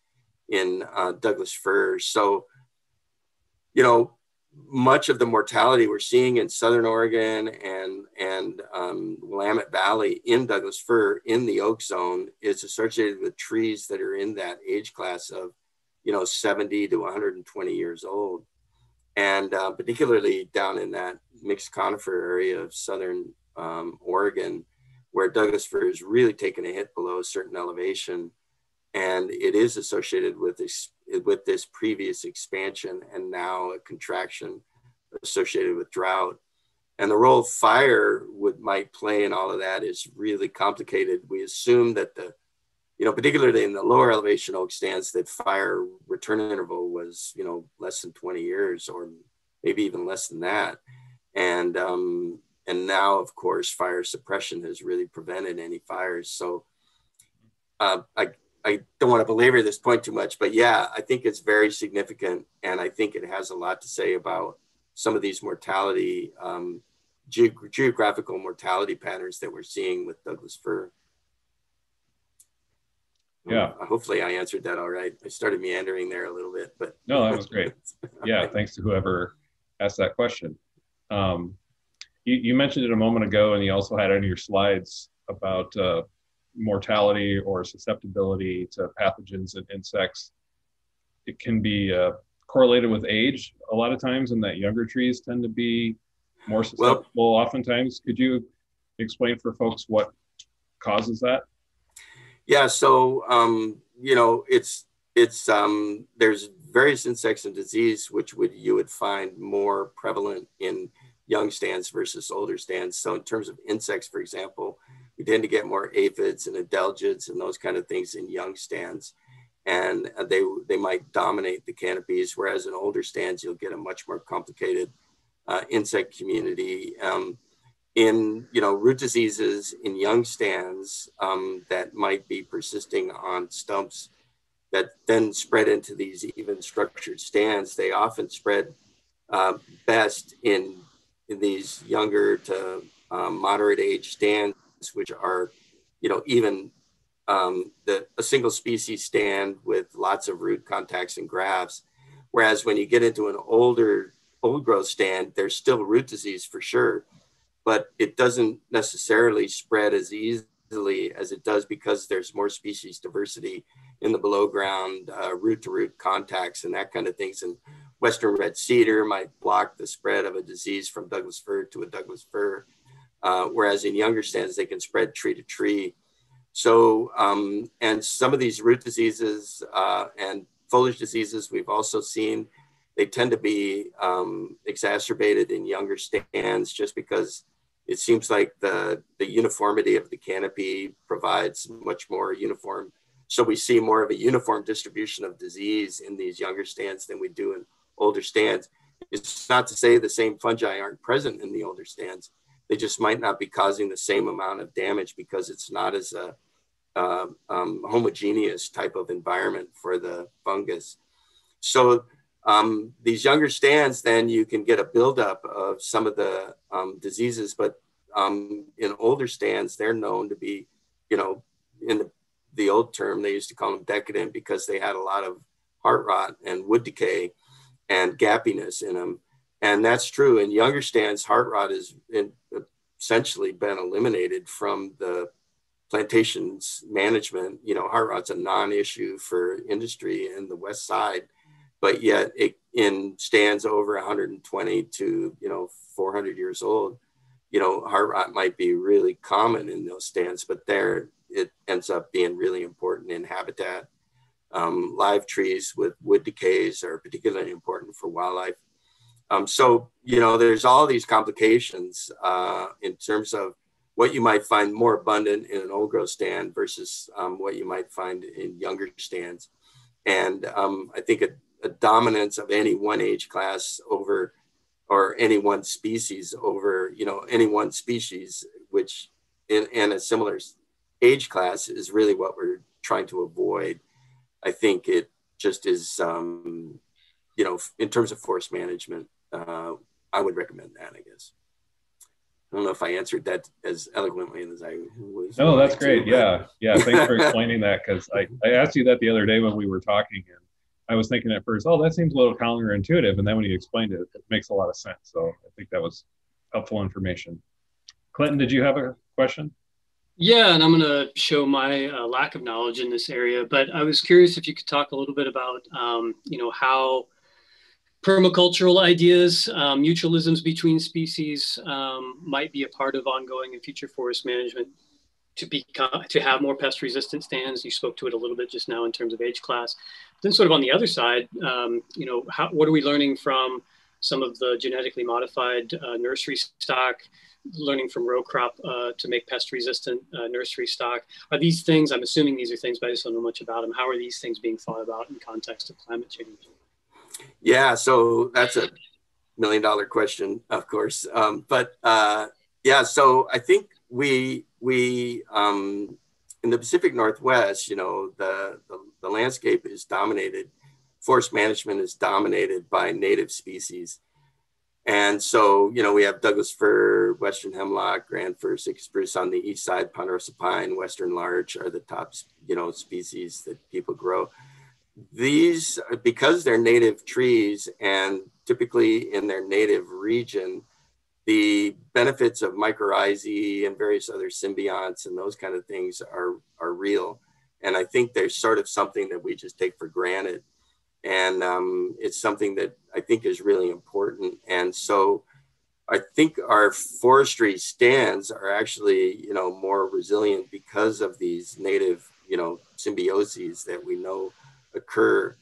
in uh, Douglas fir. So you know much of the mortality we're seeing in Southern Oregon and and um, Willamette Valley in Douglas fir in the oak zone is associated with trees that are in that age class of, you know, 70 to 120 years old, and uh, particularly down in that mixed conifer area of Southern um, Oregon, where Douglas fir is really taken a hit below a certain elevation, and it is associated with this with this previous expansion and now a contraction associated with drought. And the role fire would might play in all of that is really complicated. We assume that the, you know, particularly in the lower elevation oak stands, that fire return interval was, you know, less than 20 years or maybe even less than that. And um, and now, of course, fire suppression has really prevented any fires. So uh, I, I don't want to belabor this point too much, but yeah, I think it's very significant, and I think it has a lot to say about some of these mortality, um, ge- geographical mortality patterns that we're seeing with Douglas fir. Yeah. hopefully I answered that all right. I started meandering there a little bit, but no, that was great. Yeah, thanks to whoever asked that question. Um, you, you, mentioned it a moment ago, and you also had on your slides about uh, mortality or susceptibility to pathogens and insects. It can be uh, correlated with age a lot of times, and that younger trees tend to be more susceptible. Well, oftentimes, could you explain for folks what causes that? Yeah, so um, you know, it's it's um, there's various insects and disease which would you would find more prevalent in young stands versus older stands. So in terms of insects, for example, we tend to get more aphids and adelgids and those kind of things in young stands, and they they might dominate the canopies. Whereas in older stands, you'll get a much more complicated uh, insect community. Um, in you know root diseases in young stands um, that might be persisting on stumps that then spread into these even structured stands. They often spread uh, best in, in these younger to um, moderate age stands which are you know even um, the, a single species stand with lots of root contacts and grafts. Whereas when you get into an older old growth stand there's still root disease for sure but it doesn't necessarily spread as easily as it does because there's more species diversity in the below ground uh, root to root contacts and that kind of things. And Western red cedar might block the spread of a disease from Douglas fir to a Douglas fir, uh, whereas in younger stands, they can spread tree to tree. So, um, and some of these root diseases uh, and foliage diseases we've also seen, they tend to be um, exacerbated in younger stands just because it seems like the, the uniformity of the canopy provides much more uniform. So we see more of a uniform distribution of disease in these younger stands than we do in older stands. It's not to say the same fungi aren't present in the older stands. They just might not be causing the same amount of damage because it's not as a uh, um, homogeneous type of environment for the fungus. So um, these younger stands, then you can get a buildup of some of the um, diseases, but um, in older stands, they're known to be, you know, in the, the old term, they used to call them decadent because they had a lot of heart rot and wood decay and gappiness in them. And that's true. In younger stands, heart rot has essentially been eliminated from the plantations management. You know, heart rot's a non issue for industry in the west side but yet it in stands over 120 to you know 400 years old. You know heart rot might be really common in those stands but there it ends up being really important in habitat. Um, live trees with wood decays are particularly important for wildlife. Um, so you know there's all these complications uh, in terms of what you might find more abundant in an old growth stand versus um, what you might find in younger stands. And um, i think it dominance of any one age class over or any one species over you know any one species which in, in a similar age class is really what we're trying to avoid i think it just is um, you know in terms of forest management uh, i would recommend that i guess I don't know if I answered that as eloquently as I was. No, that's great. To, yeah, yeah. Thanks for explaining that because I, I asked you that the other day when we were talking, and I was thinking at first, oh, that seems a little counterintuitive, and then when you explained it, it makes a lot of sense. So I think that was helpful information. Clinton, did you have a question? Yeah, and I'm going to show my uh, lack of knowledge in this area, but I was curious if you could talk a little bit about, um, you know, how permacultural ideas, um, mutualisms between species um, might be a part of ongoing and future forest management to become to have more pest resistant stands. You spoke to it a little bit just now in terms of age class. Then, sort of on the other side, um, you know, how, what are we learning from some of the genetically modified uh, nursery stock? Learning from row crop uh, to make pest resistant uh, nursery stock. Are these things? I'm assuming these are things, but I just don't know much about them. How are these things being thought about in context of climate change? Yeah, so that's a million dollar question, of course. Um, but uh, yeah, so I think we we um, in the Pacific Northwest, you know, the, the, the landscape is dominated, forest management is dominated by native species. And so, you know, we have Douglas fir, Western hemlock, Grand fir, sitka spruce on the east side, ponderosa pine, Western larch are the top, you know, species that people grow. These, because they're native trees and typically in their native region, the benefits of mycorrhizae and various other symbionts and those kind of things are, are real. And I think there's sort of something that we just take for granted and um, it's something that I think is really important. And so I think our forestry stands are actually, you know, more resilient because of these native, you know, symbioses that we know occur.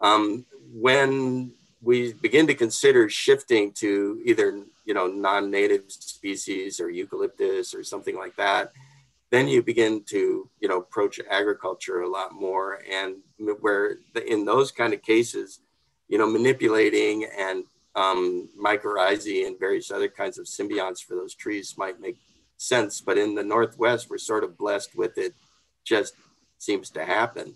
Um, when we begin to consider shifting to either, you know, non-native species or eucalyptus or something like that, then you begin to you know approach agriculture a lot more and where the, in those kind of cases you know manipulating and um, mycorrhizae and various other kinds of symbionts for those trees might make sense but in the northwest we're sort of blessed with it just seems to happen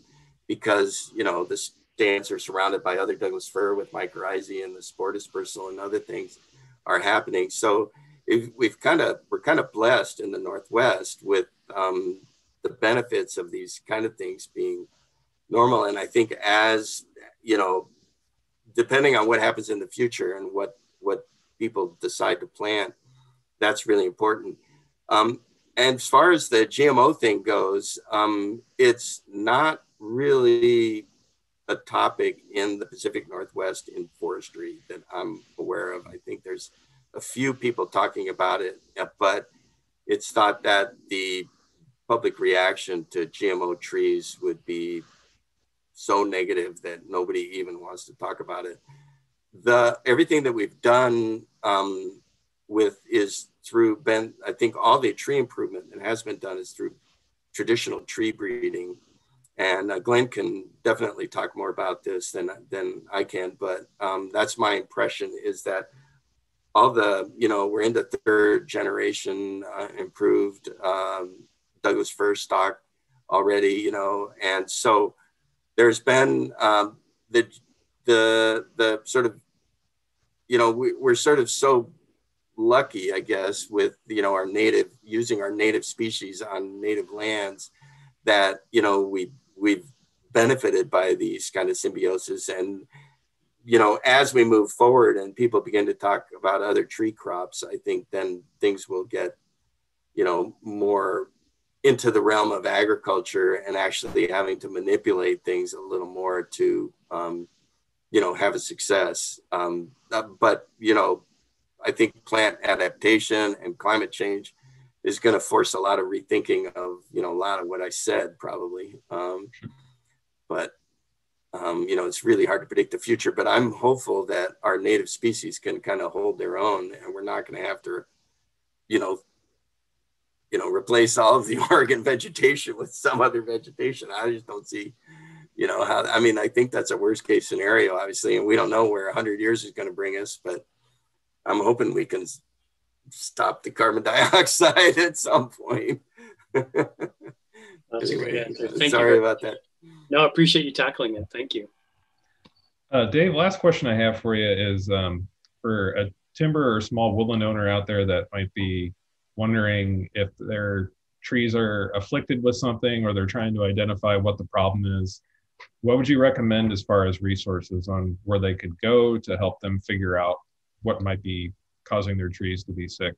because you know the stands are surrounded by other douglas fir with mycorrhizae and the spore dispersal and other things are happening. So we've kind of we're kind of blessed in the northwest with um, the benefits of these kind of things being normal. And I think as you know, depending on what happens in the future and what what people decide to plant, that's really important. Um, and as far as the GMO thing goes, um, it's not really a topic in the Pacific Northwest in forestry that I'm aware of. I think there's a few people talking about it, but it's thought that the public reaction to GMO trees would be so negative that nobody even wants to talk about it. The everything that we've done um, with is through been I think all the tree improvement that has been done is through traditional tree breeding, and uh, Glenn can definitely talk more about this than than I can. But um, that's my impression is that all the you know we're into third generation uh, improved um, Douglas fir stock already, you know, and so there's been um, the the the sort of you know we, we're sort of so lucky, I guess, with you know our native using our native species on native lands that you know we we've benefited by these kind of symbiosis and you know as we move forward and people begin to talk about other tree crops i think then things will get you know more into the realm of agriculture and actually having to manipulate things a little more to um, you know have a success. Um, uh, but you know i think plant adaptation and climate change is going to force a lot of rethinking of you know a lot of what i said probably um, but um, you know it's really hard to predict the future but i'm hopeful that our native species can kind of hold their own and we're not going to have to you know you know, replace all of the Oregon vegetation with some other vegetation. I just don't see, you know, how, I mean, I think that's a worst case scenario, obviously, and we don't know where 100 years is going to bring us, but I'm hoping we can stop the carbon dioxide at some point. Anyway, a great answer. Thank sorry about that. No, I appreciate you tackling it. Thank you. Uh, Dave, last question I have for you is um, for a timber or small woodland owner out there that might be wondering if their trees are afflicted with something or they're trying to identify what the problem is what would you recommend as far as resources on where they could go to help them figure out what might be causing their trees to be sick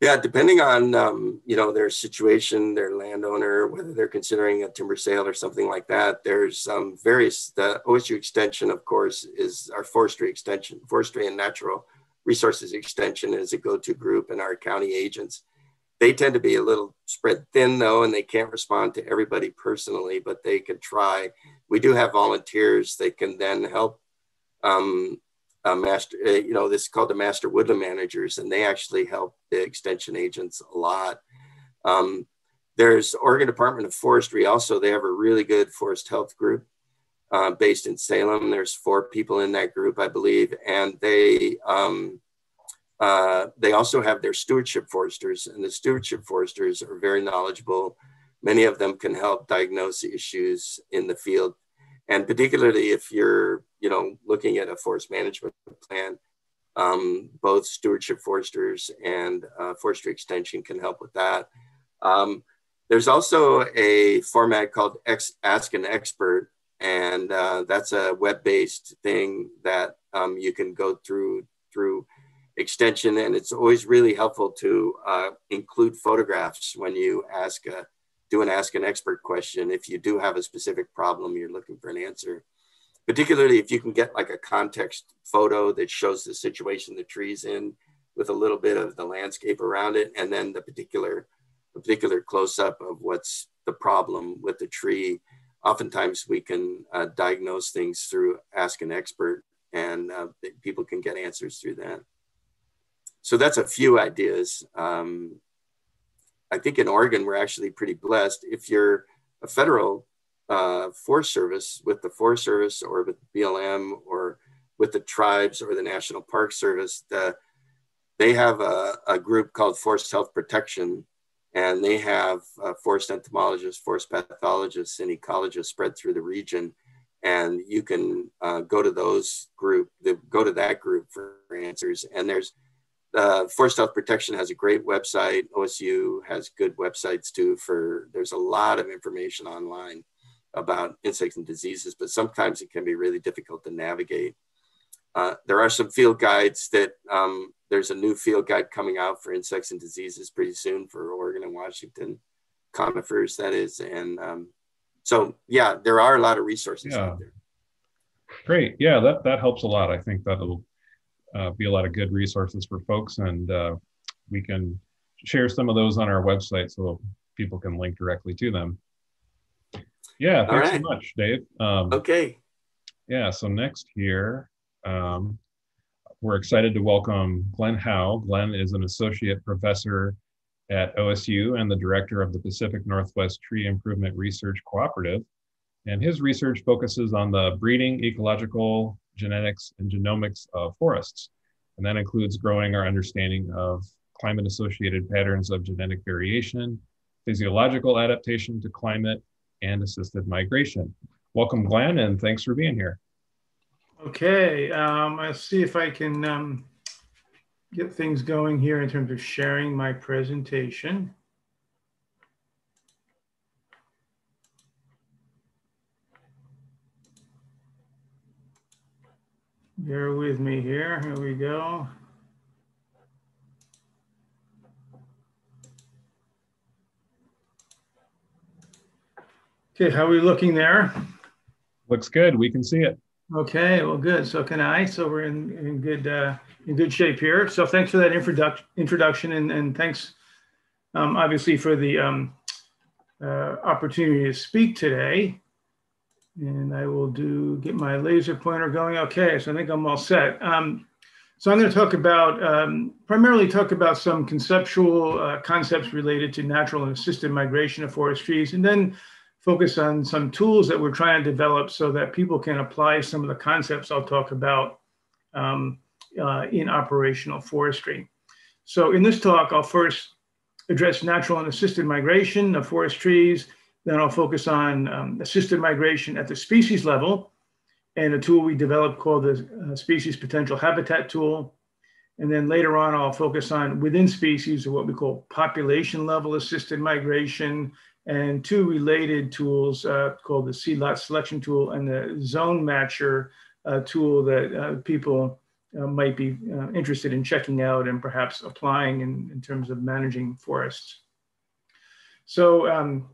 yeah depending on um, you know their situation their landowner whether they're considering a timber sale or something like that there's um, various the osu extension of course is our forestry extension forestry and natural Resources Extension is a go-to group and our county agents. They tend to be a little spread thin though, and they can't respond to everybody personally, but they can try. We do have volunteers that can then help um, master, uh, you know, this is called the master woodland managers, and they actually help the extension agents a lot. Um, there's Oregon Department of Forestry also, they have a really good forest health group uh, based in Salem. There's four people in that group, I believe, and they um, uh, they also have their stewardship foresters, and the stewardship foresters are very knowledgeable. Many of them can help diagnose issues in the field, and particularly if you're you know looking at a forest management plan. Um, both Stewardship Foresters and uh, Forestry Extension can help with that. Um, there's also a format called X, Ask an Expert, and uh, that's a web-based thing that um, you can go through through extension, and it's always really helpful to uh, include photographs when you ask a, do an ask an expert question. If you do have a specific problem, you're looking for an answer particularly if you can get like a context photo that shows the situation the tree's in with a little bit of the landscape around it and then the particular the particular close-up of what's the problem with the tree oftentimes we can uh, diagnose things through ask an expert and uh, people can get answers through that. So that's a few ideas. Um, i think in oregon we're actually pretty blessed. If you're a federal uh, Forest Service with the Forest Service or with BLM or with the tribes or the National Park Service, the, they have a, a group called Forest Health Protection, and they have uh, forest entomologists, forest pathologists, and ecologists spread through the region. And you can uh, go to those group, the, go to that group for answers. And there's uh, Forest Health Protection has a great website. OSU has good websites too. For there's a lot of information online about insects and diseases, but sometimes it can be really difficult to navigate. Uh, there are some field guides that um, there's a new field guide coming out for insects and diseases pretty soon for Oregon and Washington conifers, that is. And um, so, yeah, there are a lot of resources yeah. out there. Great. Yeah, that, that helps a lot. I think that'll uh, be a lot of good resources for folks, and uh, we can share some of those on our website so people can link directly to them. Yeah, thanks right. so much, Dave. Um, okay. Yeah, so next here, um, we're excited to welcome Glenn Howe. Glenn is an associate professor at OSU and the director of the Pacific Northwest Tree Improvement Research Cooperative. And his research focuses on the breeding, ecological, genetics, and genomics of forests. And that includes growing our understanding of climate associated patterns of genetic variation, physiological adaptation to climate, and assisted migration. Welcome, Glenn, and thanks for being here. Okay, um, I'll see if I can um, get things going here in terms of sharing my presentation. Bear with me here, here we go. Okay, how are we looking there? Looks good. We can see it. Okay, well, good. So can I. So we're in, in good uh, in good shape here. So thanks for that introduction introduction, and, and thanks, um, obviously, for the um, uh, opportunity to speak today. And I will do get my laser pointer going. Okay, so I think I'm all set. Um, so I'm going to talk about um, primarily talk about some conceptual uh, concepts related to natural and assisted migration of forest trees, and then focus on some tools that we're trying to develop so that people can apply some of the concepts I'll talk about um, uh, in operational forestry. So in this talk, I'll first address natural and assisted migration of forest trees. Then I'll focus on um, assisted migration at the species level and a tool we developed called the uh, Species Potential Habitat Tool. And then later on, I'll focus on within species or what we call population level assisted migration and two related tools uh, called the seed lot selection tool and the zone matcher uh, tool that uh, people uh, might be uh, interested in checking out and perhaps applying in, in terms of managing forests. So um,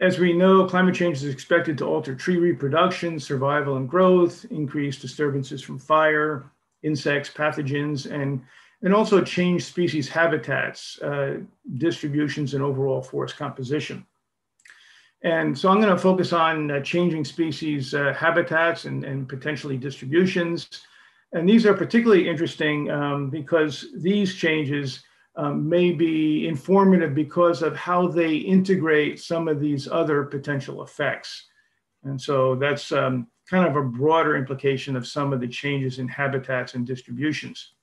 as we know, climate change is expected to alter tree reproduction, survival and growth, increase disturbances from fire, insects, pathogens, and and also change species habitats, uh, distributions, and overall forest composition. And so I'm going to focus on uh, changing species uh, habitats and, and potentially distributions. And these are particularly interesting um, because these changes um, may be informative because of how they integrate some of these other potential effects. And so that's um, kind of a broader implication of some of the changes in habitats and distributions.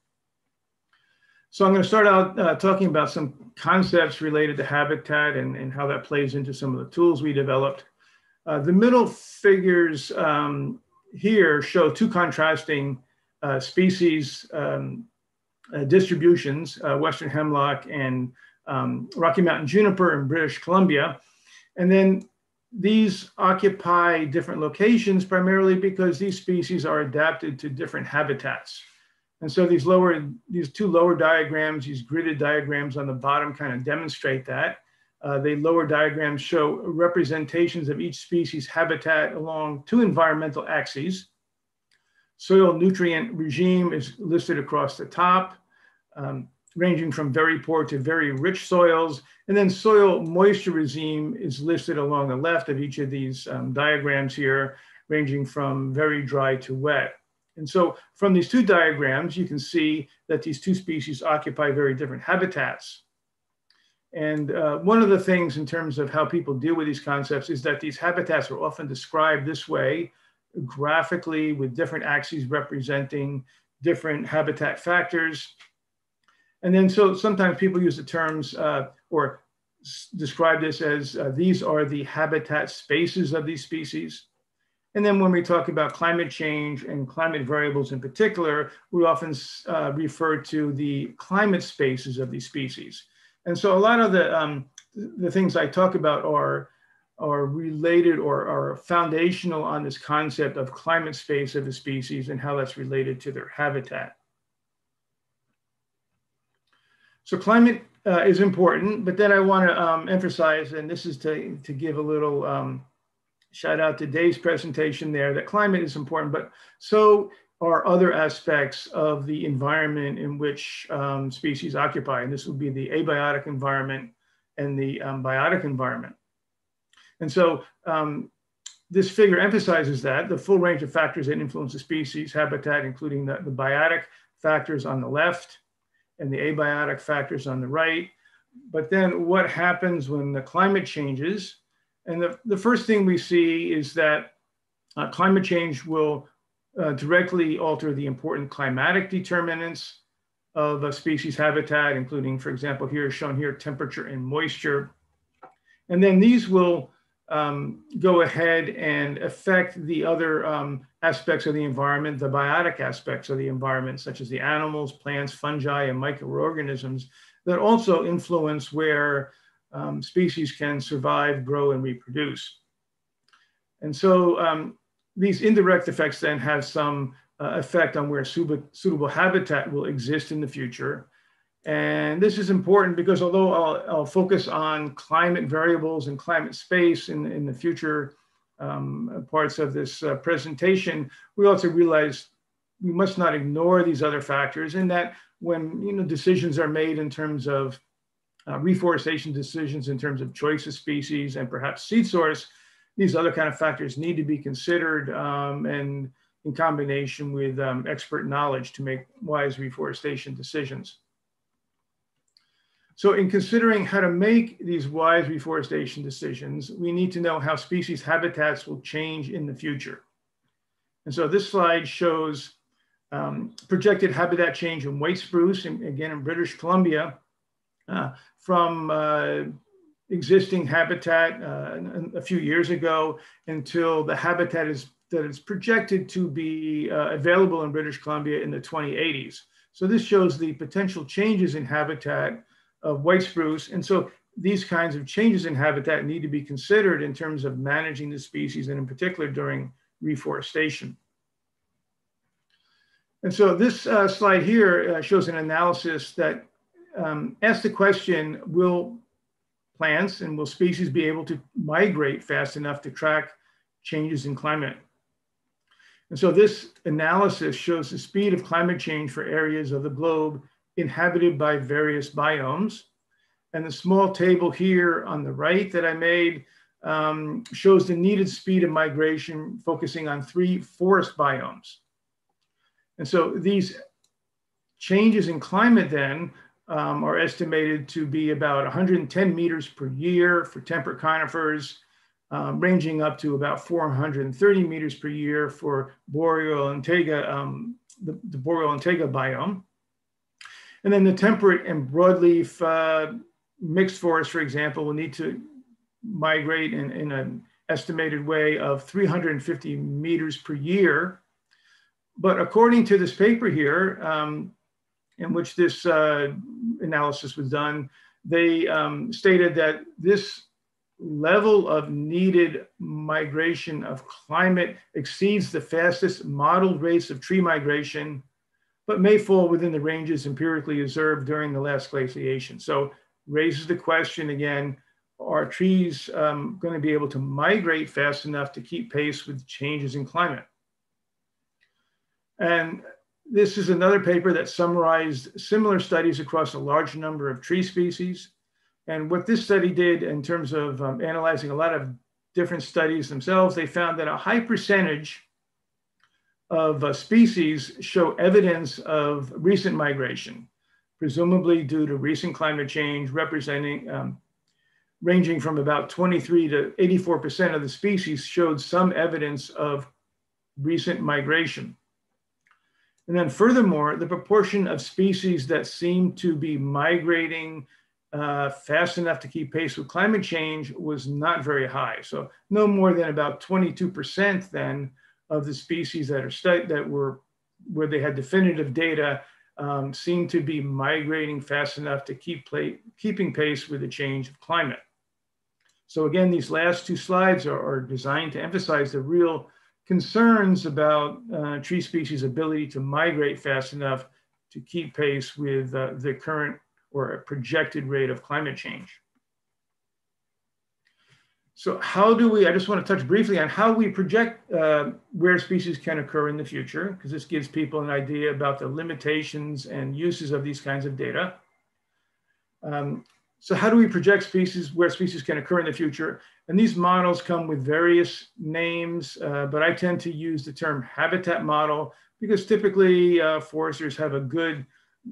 So I'm going to start out uh, talking about some concepts related to habitat and, and how that plays into some of the tools we developed. Uh, the middle figures um, here show two contrasting uh, species um, uh, distributions, uh, Western hemlock and um, Rocky Mountain juniper in British Columbia. And then these occupy different locations primarily because these species are adapted to different habitats. And so these lower, these two lower diagrams, these gridded diagrams on the bottom kind of demonstrate that. Uh, the lower diagrams show representations of each species habitat along two environmental axes. Soil nutrient regime is listed across the top. Um, ranging from very poor to very rich soils. And then soil moisture regime is listed along the left of each of these um, diagrams here, ranging from very dry to wet. And so from these two diagrams, you can see that these two species occupy very different habitats. And uh, one of the things in terms of how people deal with these concepts is that these habitats are often described this way, graphically with different axes representing different habitat factors. And then so sometimes people use the terms uh, or describe this as uh, these are the habitat spaces of these species. And then when we talk about climate change and climate variables in particular, we often uh, refer to the climate spaces of these species. And so a lot of the, um, the things I talk about are, are related or are foundational on this concept of climate space of the species and how that's related to their habitat. So climate uh, is important, but then I want to um, emphasize, and this is to, to give a little um, shout out to Dave's presentation there, that climate is important, but so are other aspects of the environment in which um, species occupy. And this would be the abiotic environment and the um, biotic environment. And so um, this figure emphasizes that the full range of factors that influence the species habitat, including the, the biotic factors on the left, and the abiotic factors on the right. But then what happens when the climate changes? And the, the first thing we see is that uh, climate change will uh, directly alter the important climatic determinants of a species habitat, including, for example, here shown here, temperature and moisture. And then these will um, go ahead and affect the other um, aspects of the environment, the biotic aspects of the environment, such as the animals, plants, fungi, and microorganisms that also influence where um, species can survive, grow, and reproduce. And so um, these indirect effects then have some uh, effect on where suitable habitat will exist in the future. And this is important because although I'll, I'll focus on climate variables and climate space in, in the future um, parts of this uh, presentation, we also realize we must not ignore these other factors and that when you know decisions are made in terms of uh, reforestation decisions in terms of choice of species and perhaps seed source, these other kind of factors need to be considered um, and in combination with um, expert knowledge to make wise reforestation decisions. So in considering how to make these wise reforestation decisions, we need to know how species habitats will change in the future. And so this slide shows um, projected habitat change in white spruce, in, again in British Columbia, from uh, existing habitat uh, a few years ago until the habitat is that is projected to be uh, available in British Columbia in the 2080s. So this shows the potential changes in habitat of white spruce. And so these kinds of changes in habitat need to be considered in terms of managing the species and in particular during reforestation. And so this uh, slide here uh, shows an analysis that um, the question, will plants and will species be able to migrate fast enough to track changes in climate? And so this analysis shows the speed of climate change for areas of the globe inhabited by various biomes. And the small table here on the right that I made um, shows the needed speed of migration focusing on three forest biomes. And so these changes in climate then um, are estimated to be about 110 meters per year for temperate conifers, um, ranging up to about 430 meters per year for boreal and taiga, um, the, the boreal and taiga biome. And then the temperate and broadleaf uh, mixed forest, for example, will need to migrate in, in an estimated way of 350 meters per year, but according to this paper here, um, in which this uh, analysis was done, they um, stated that this level of needed migration of climate exceeds the fastest modeled rates of tree migration, but may fall within the ranges empirically observed during the last glaciation. So raises the question again, are trees um, going to be able to migrate fast enough to keep pace with changes in climate? And this is another paper that summarized similar studies across a large number of tree species. And what this study did in terms of um, analyzing a lot of different studies themselves, they found that a high percentage of uh, species show evidence of recent migration, presumably due to recent climate change, representing um, ranging from about 23 to 84% of the species showed some evidence of recent migration. And then furthermore, the proportion of species that seem to be migrating uh, fast enough to keep pace with climate change was not very high. So no more than about 22% then of the species that are studied that were where they had definitive data um, seem to be migrating fast enough to keep keeping pace with the change of climate. So again, these last two slides are, are designed to emphasize the real concerns about uh, tree species' ability to migrate fast enough to keep pace with uh, the current or projected rate of climate change. So how do we, I just want to touch briefly on how we project uh, where species can occur in the future, because this gives people an idea about the limitations and uses of these kinds of data. Um, so how do we project species where species can occur in the future? And these models come with various names, uh, but I tend to use the term habitat model because typically uh, foresters have a good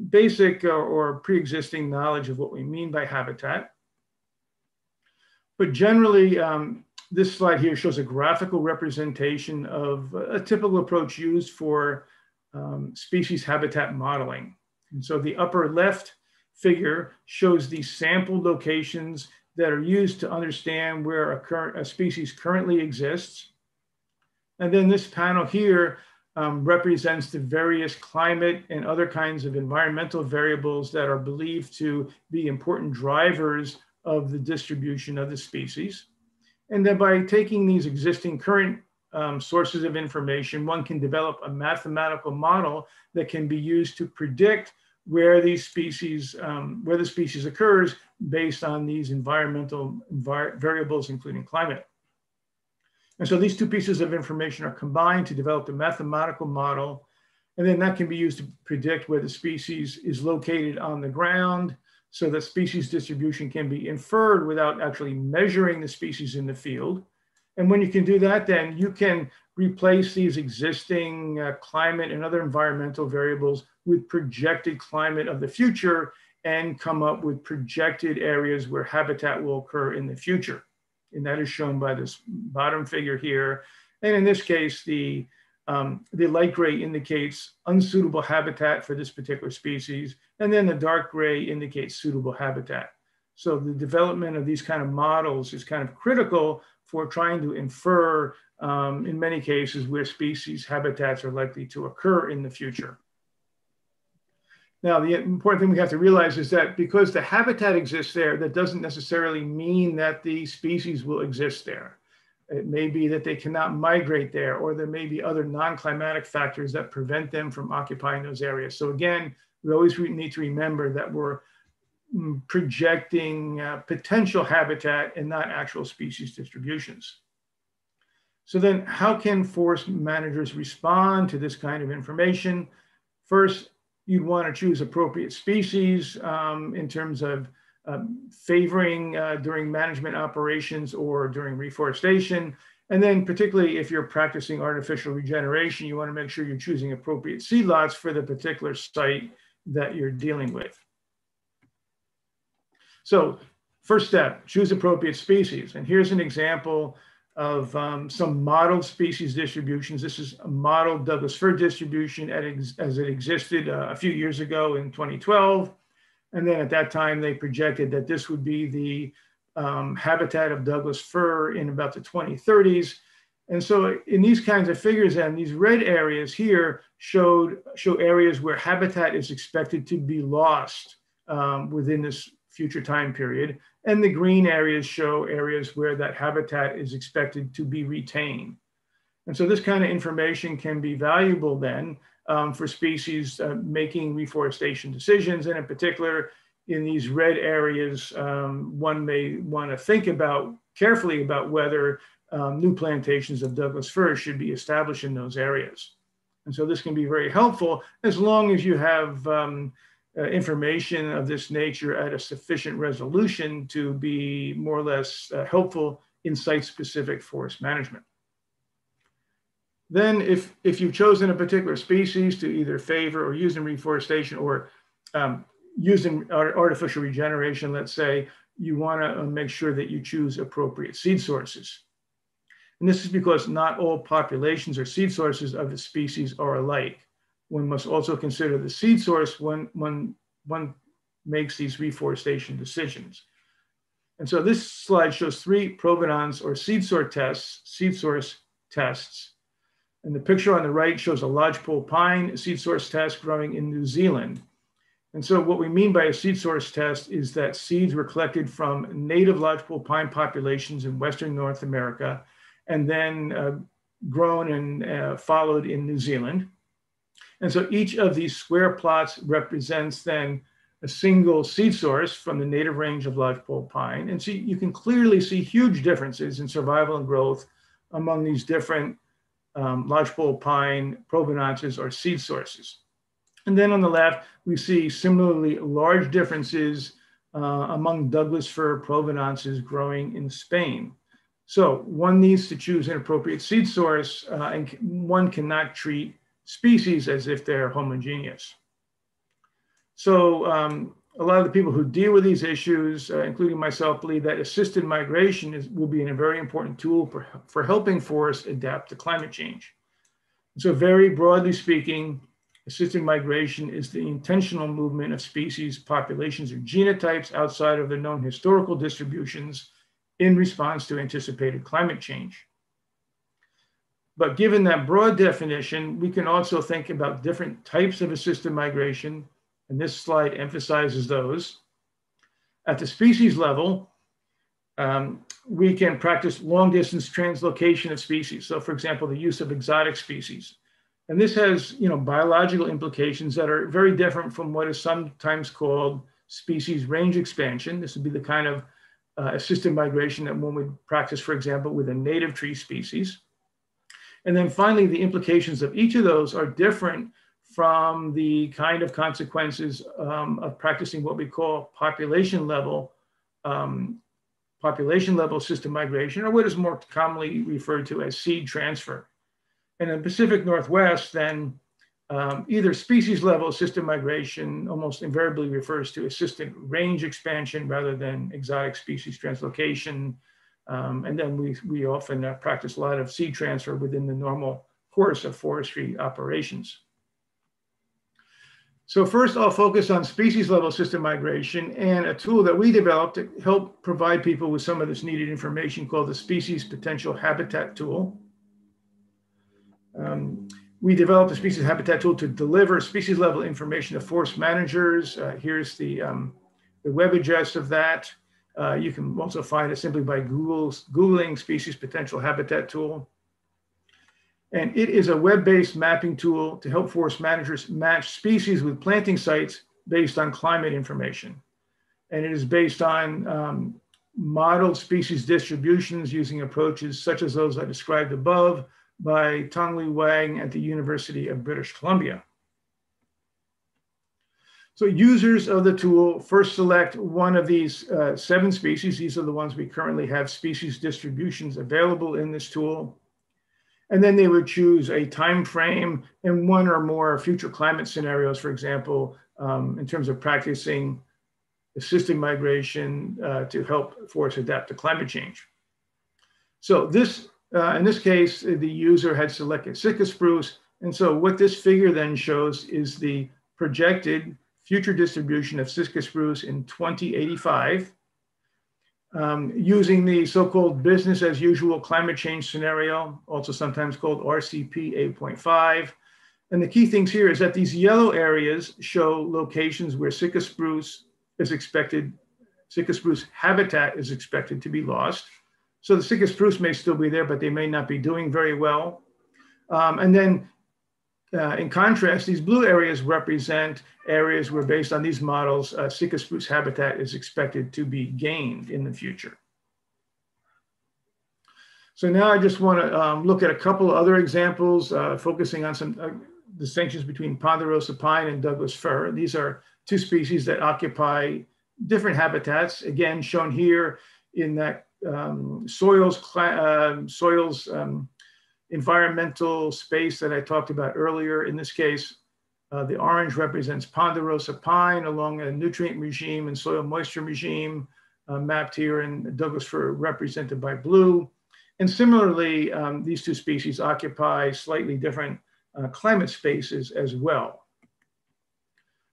basic or, or pre-existing knowledge of what we mean by habitat. But generally, um, this slide here shows a graphical representation of a typical approach used for um, species habitat modeling. And so the upper left figure shows the sampled locations that are used to understand where a, current, a species currently exists. And then this panel here um, represents the various climate and other kinds of environmental variables that are believed to be important drivers of the distribution of the species. And then by taking these existing current um, sources of information, one can develop a mathematical model that can be used to predict where these species, um, where the species occurs based on these environmental variables, including climate. And so these two pieces of information are combined to develop a mathematical model. And then that can be used to predict where the species is located on the ground so that species distribution can be inferred without actually measuring the species in the field. And when you can do that, then you can replace these existing uh, climate and other environmental variables with projected climate of the future and come up with projected areas where habitat will occur in the future. And that is shown by this bottom figure here. And in this case, the, um, the light gray indicates unsuitable habitat for this particular species. And then the dark gray indicates suitable habitat. So the development of these kind of models is kind of critical for trying to infer, um, in many cases, where species habitats are likely to occur in the future. Now, the important thing we have to realize is that because the habitat exists there, that doesn't necessarily mean that the species will exist there. It may be that they cannot migrate there, or there may be other non-climatic factors that prevent them from occupying those areas. So again, we always need to remember that we're projecting uh, potential habitat and not actual species distributions. So then how can forest managers respond to this kind of information? First, you'd want to choose appropriate species um, in terms of um, favoring uh, during management operations or during reforestation. And then particularly if you're practicing artificial regeneration, you want to make sure you're choosing appropriate seed lots for the particular site that you're dealing with. So first step, choose appropriate species. And here's an example of um, some modeled species distributions. This is a modeled Douglas fir distribution as it existed uh, a few years ago in 2012. And then at that time, they projected that this would be the um, habitat of Douglas fir in about the 2030s. And so in these kinds of figures, and these red areas here showed show areas where habitat is expected to be lost um, within this future time period. And the green areas show areas where that habitat is expected to be retained. And so this kind of information can be valuable then um, for species uh, making reforestation decisions. And in particular, in these red areas, um, one may want to think about carefully about whether um, new plantations of Douglas fir should be established in those areas. And so this can be very helpful as long as you have um, information of this nature at a sufficient resolution to be more or less uh, helpful in site-specific forest management. Then if, if you've chosen a particular species to either favor or use in reforestation or um, use in artificial regeneration, let's say, you wanna uh, make sure that you choose appropriate seed sources. And this is because not all populations or seed sources of the species are alike. One must also consider the seed source when, when one makes these reforestation decisions. And so this slide shows three provenance or seed source tests, seed source tests. And the picture on the right shows a lodgepole pine seed source test growing in New Zealand. And so what we mean by a seed source test is that seeds were collected from native lodgepole pine populations in Western North America and then uh, grown and uh, followed in New Zealand. And so each of these square plots represents then a single seed source from the native range of lodgepole pine. And so you can clearly see huge differences in survival and growth among these different um, lodgepole pine provenances or seed sources. And then on the left, we see similarly large differences uh, among Douglas fir provenances growing in Spain. So one needs to choose an appropriate seed source uh, and one cannot treat species as if they're homogeneous. So um, a lot of the people who deal with these issues, uh, including myself, believe that assisted migration is, will be a very important tool for, for helping forests adapt to climate change. So very broadly speaking, assisted migration is the intentional movement of species, populations, or genotypes outside of the known historical distributions in response to anticipated climate change. But given that broad definition, we can also think about different types of assisted migration, and this slide emphasizes those. At the species level, um, we can practice long distance translocation of species. So for example, the use of exotic species. And this has you know, biological implications that are very different from what is sometimes called species range expansion. This would be the kind of uh, assisted migration that one would practice, for example, with a native tree species. And then finally, the implications of each of those are different from the kind of consequences um, of practicing what we call population level, um, population level assisted migration, or what is more commonly referred to as seed transfer. And in the Pacific Northwest, then um, either species level assisted migration almost invariably refers to assisted range expansion rather than exotic species translocation. Um, and then we, we often uh, practice a lot of seed transfer within the normal course of forestry operations. So first I'll focus on species level assisted migration and a tool that we developed to help provide people with some of this needed information called the Species Potential Habitat Tool. Um, we developed a species habitat tool to deliver species level information to forest managers. Uh, here's the, um, the web address of that. Uh, you can also find it simply by Google's, Googling species potential habitat tool. And it is a web-based mapping tool to help forest managers match species with planting sites based on climate information. And it is based on um, modeled species distributions using approaches such as those I described above, by Tong-Li Wang at the University of British Columbia. So users of the tool first select one of these uh, seven species. These are the ones we currently have species distributions available in this tool. And then they would choose a time frame and one or more future climate scenarios, for example, um, in terms of practicing assisting migration uh, to help forests adapt to climate change. So this uh, in this case, the user had selected Sitka spruce. And so what this figure then shows is the projected future distribution of Sitka spruce in 2085. um, using the so-called business as usual climate change scenario, also sometimes called RCP 8.5. And the key things here is that these yellow areas show locations where Sitka spruce is expected, Sitka spruce habitat is expected to be lost. So the Sitka spruce may still be there, but they may not be doing very well. Um, and then uh, in contrast, these blue areas represent areas where, based on these models, uh, Sitka spruce habitat is expected to be gained in the future. So now I just want to um, look at a couple other examples, uh, focusing on some uh, distinctions between ponderosa pine and Douglas fir. These are two species that occupy different habitats, again, shown here in that um, soils, uh, soils um, environmental space that I talked about earlier. In this case, uh, the orange represents ponderosa pine along a nutrient regime and soil moisture regime uh, mapped here and Douglas fir represented by blue. And similarly, um, these two species occupy slightly different uh, climate spaces as well.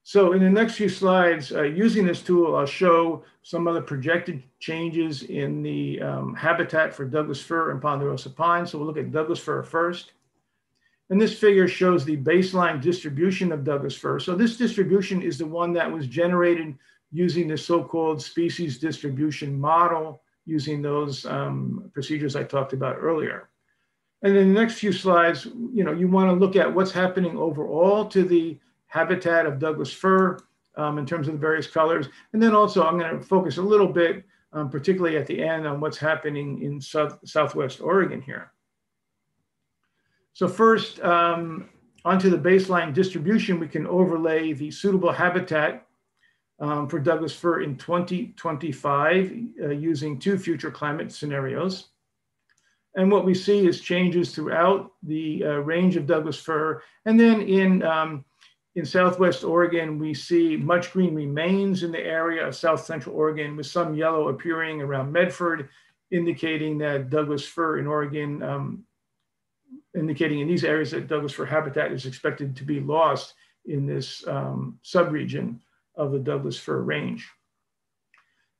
So in the next few slides, uh, using this tool, I'll show some of the projected changes in the um, habitat for Douglas fir and ponderosa pine. So we'll look at Douglas fir first. And this figure shows the baseline distribution of Douglas fir. So this distribution is the one that was generated using the so-called species distribution model using those um, procedures I talked about earlier. And in the next few slides, you know, you want to look at what's happening overall to the habitat of Douglas fir um, in terms of the various colors. And then also I'm going to focus a little bit, um, particularly at the end, on what's happening in south, Southwest Oregon here. So first, um, onto the baseline distribution, we can overlay the suitable habitat um, for Douglas fir in 2025 uh, using two future climate scenarios. And what we see is changes throughout the uh, range of Douglas fir. And then in, um, in Southwest Oregon, we see much green remains in the area of South Central Oregon with some yellow appearing around Medford, indicating that Douglas fir in Oregon, um, indicating in these areas that Douglas fir habitat is expected to be lost in this um, subregion of the Douglas fir range.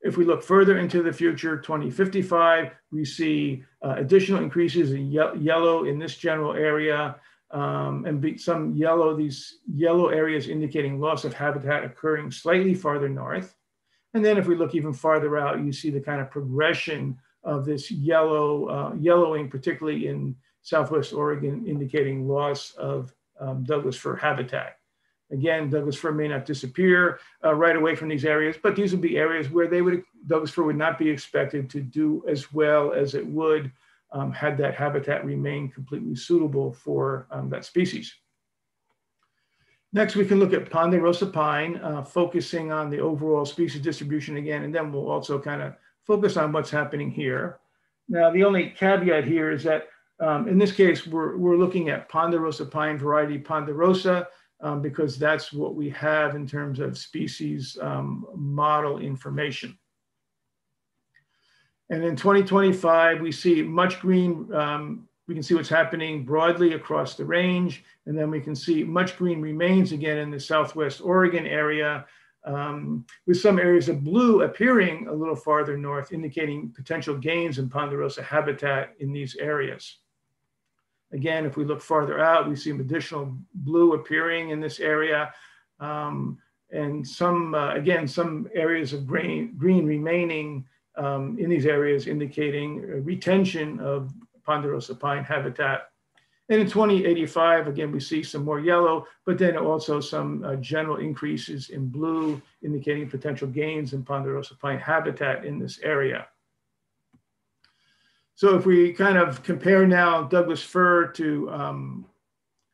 If we look further into the future, 2055, we see uh, additional increases in ye yellow in this general area um, and be, some yellow, these yellow areas indicating loss of habitat occurring slightly farther north. And then if we look even farther out, you see the kind of progression of this yellow, uh, yellowing, particularly in Southwest Oregon, indicating loss of um, Douglas fir habitat. Again, Douglas fir may not disappear uh, right away from these areas, but these would be areas where they would Douglas fir would not be expected to do as well as it would um, had that habitat remained completely suitable for um, that species. Next, we can look at ponderosa pine, uh, focusing on the overall species distribution again, and then we'll also kind of focus on what's happening here. Now, the only caveat here is that um, in this case, we're, we're looking at ponderosa pine variety ponderosa, um, because that's what we have in terms of species um, model information. And in 2025, we see much green, um, we can see what's happening broadly across the range. And then we can see much green remains again in the Southwest Oregon area, um, with some areas of blue appearing a little farther north, indicating potential gains in ponderosa habitat in these areas. Again, if we look farther out, we see additional blue appearing in this area. Um, and some, uh, again, some areas of green, green remaining um, in these areas indicating retention of ponderosa pine habitat. And in 2085, again, we see some more yellow, but then also some uh, general increases in blue, indicating potential gains in ponderosa pine habitat in this area. So if we kind of compare now Douglas fir to um,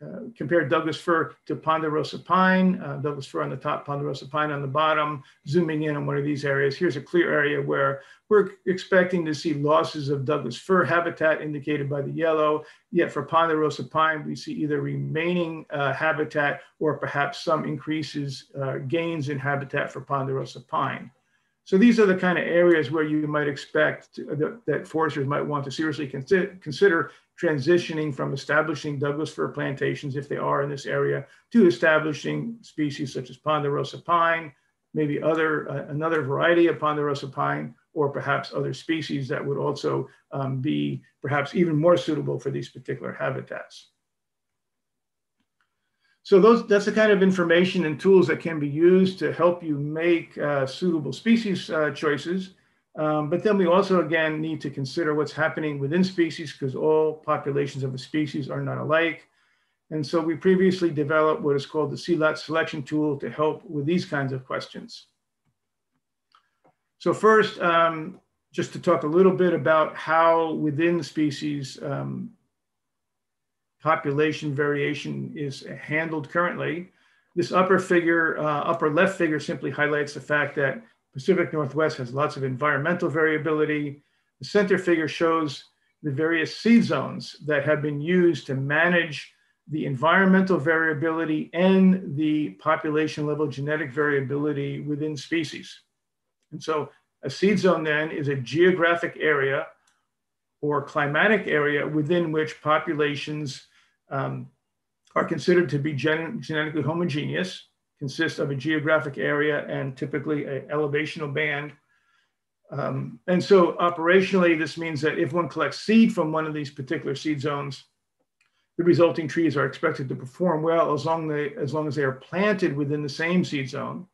uh, compare Douglas fir to ponderosa pine, uh, Douglas fir on the top, ponderosa pine on the bottom, zooming in on one of these areas. Here's a clear area where we're expecting to see losses of Douglas fir habitat indicated by the yellow. Yet for ponderosa pine, we see either remaining uh, habitat or perhaps some increases, uh, gains in habitat for ponderosa pine. So these are the kind of areas where you might expect to, that, that, foresters might want to seriously consider, consider transitioning from establishing Douglas fir plantations, if they are in this area, to establishing species such as ponderosa pine, maybe other uh, another variety of ponderosa pine, or perhaps other species that would also um, be perhaps even more suitable for these particular habitats. So those, that's the kind of information and tools that can be used to help you make uh, suitable species uh, choices. Um, but then we also, again, need to consider what's happening within species because all populations of a species are not alike. And so we previously developed what is called the seedlot selection tool to help with these kinds of questions. So first, um, just to talk a little bit about how within species um, population variation is handled currently. This upper figure, uh, upper left figure simply highlights the fact that Pacific Northwest has lots of environmental variability. The center figure shows the various seed zones that have been used to manage the environmental variability and the population level genetic variability within species. And so a seed zone then is a geographic area or climatic area within which populations um, are considered to be gen genetically homogeneous, consist of a geographic area and typically an elevational band. Um, and so operationally, this means that if one collects seed from one of these particular seed zones, the resulting trees are expected to perform well as long, they, as long as they are planted within the same seed zone.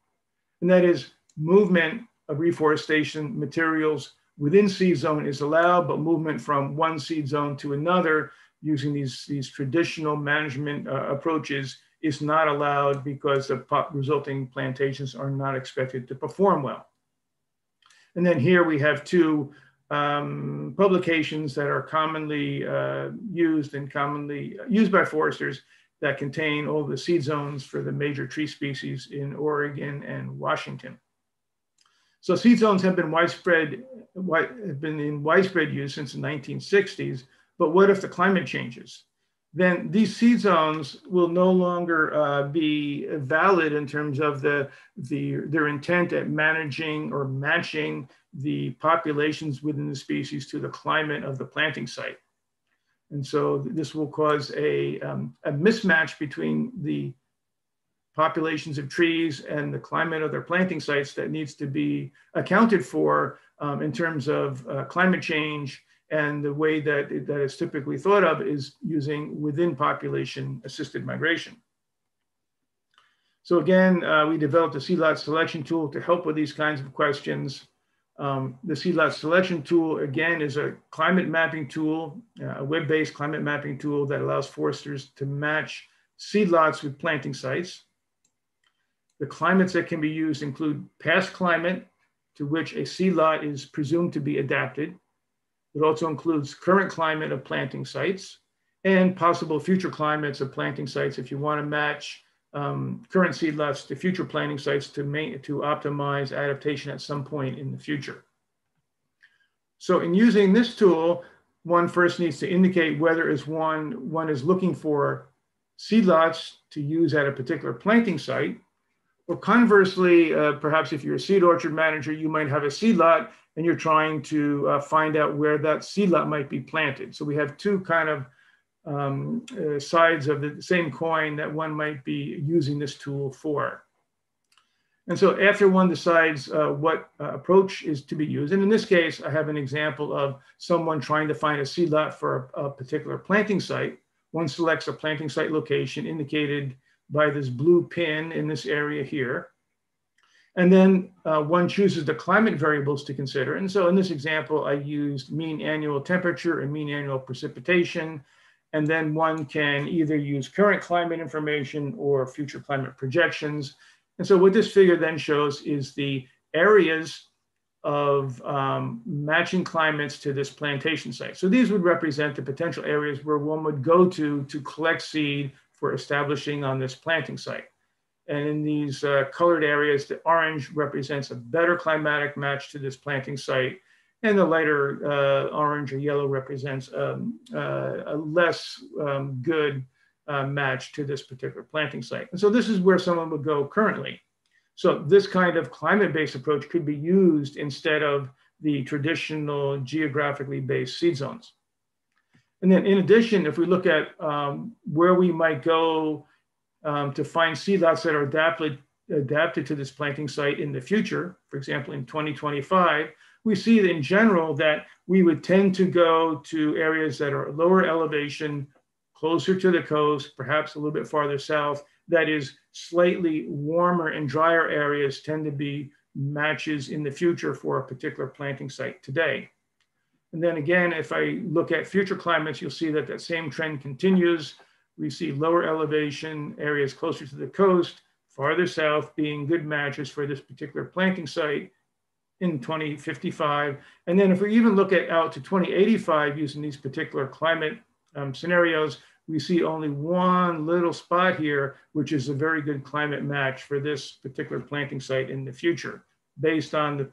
And that is movement of reforestation materials within seed zone is allowed, but movement from one seed zone to another using these, these traditional management uh, approaches is not allowed because the resulting plantations are not expected to perform well. And then here we have two um, publications that are commonly uh, used and commonly used by foresters that contain all the seed zones for the major tree species in Oregon and Washington. So seed zones have been widespread, have been in widespread use since the 1960s, but what if the climate changes? Then these seed zones will no longer uh, be valid in terms of the, the, their intent at managing or matching the populations within the species to the climate of the planting site. And so this will cause a, um, a mismatch between the populations of trees and the climate of their planting sites that needs to be accounted for um, in terms of uh, climate change and the way that, that is typically thought of is using within population assisted migration. So again, uh, we developed a seed lot selection tool to help with these kinds of questions. Um, the seed lot selection tool, again, is a climate mapping tool, uh, a web-based climate mapping tool that allows foresters to match seed lots with planting sites. The climates that can be used include past climate to which a seed lot is presumed to be adapted, it also includes current climate of planting sites and possible future climates of planting sites if you want to match um, current seed lots to future planting sites to, make, to optimize adaptation at some point in the future. So in using this tool, one first needs to indicate whether is one, one is looking for seed lots to use at a particular planting site, or conversely, uh, perhaps if you're a seed orchard manager, you might have a seed lot and you're trying to uh, find out where that lot might be planted. So we have two kind of um, uh, sides of the same coin that one might be using this tool for. And so after one decides uh, what uh, approach is to be used, and in this case, I have an example of someone trying to find a seed lot for a, a particular planting site. One selects a planting site location indicated by this blue pin in this area here. And then uh, one chooses the climate variables to consider. And so in this example, I used mean annual temperature and mean annual precipitation. And then one can either use current climate information or future climate projections. And so what this figure then shows is the areas of um, matching climates to this plantation site. So these would represent the potential areas where one would go to to collect seed for establishing on this planting site. And in these uh, colored areas, the orange represents a better climatic match to this planting site. And the lighter uh, orange or yellow represents um, uh, a less um, good uh, match to this particular planting site. And so this is where someone would go currently. So this kind of climate-based approach could be used instead of the traditional geographically based seed zones. And then in addition, if we look at um, where we might go um, to find seed lots that are adapted, adapted to this planting site in the future, for example, in 2025, we see in general that we would tend to go to areas that are lower elevation, closer to the coast, perhaps a little bit farther south. That is slightly warmer and drier areas tend to be matches in the future for a particular planting site today. And then again, if I look at future climates, you'll see that that same trend continues. We see lower elevation areas closer to the coast, farther south being good matches for this particular planting site in 2055. And then if we even look at out to 2085 using these particular climate um, scenarios, we see only one little spot here, which is a very good climate match for this particular planting site in the future, based on the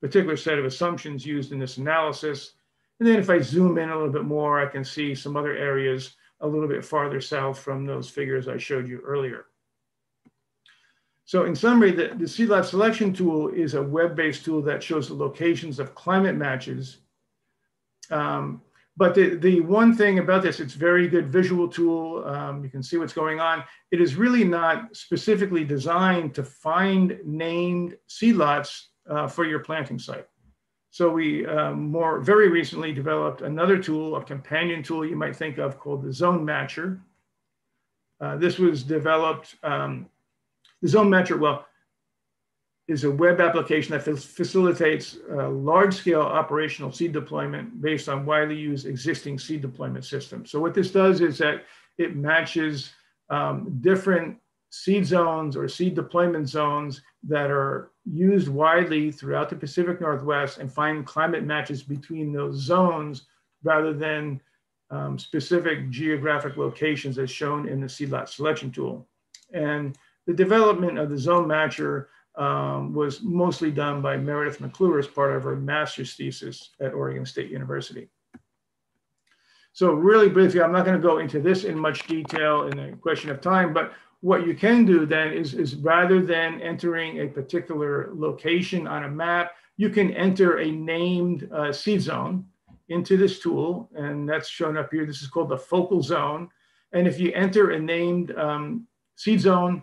particular set of assumptions used in this analysis. And then if I zoom in a little bit more, I can see some other areas a little bit farther south from those figures I showed you earlier. So in summary, the, the seedlot selection tool is a web-based tool that shows the locations of climate matches. Um, but the, the one thing about this, it's very good visual tool. Um, you can see what's going on. It is really not specifically designed to find named seedlots uh, for your planting site. So we um, more very recently developed another tool, a companion tool you might think of called the Zone Matcher. Uh, this was developed, um, the Zone Matcher, well, is a web application that facilitates uh, large-scale operational seed deployment based on widely used existing seed deployment systems. So what this does is that it matches um, different seed zones or seed deployment zones that are used widely throughout the Pacific Northwest and find climate matches between those zones rather than um, specific geographic locations as shown in the seed lot selection tool. And the development of the zone matcher um, was mostly done by Meredith McClure as part of her master's thesis at Oregon State University. So really briefly, I'm not going to go into this in much detail in the question of time, but what you can do then is, is rather than entering a particular location on a map, you can enter a named uh, seed zone into this tool, and that's shown up here. This is called the focal zone. And if you enter a named um, seed zone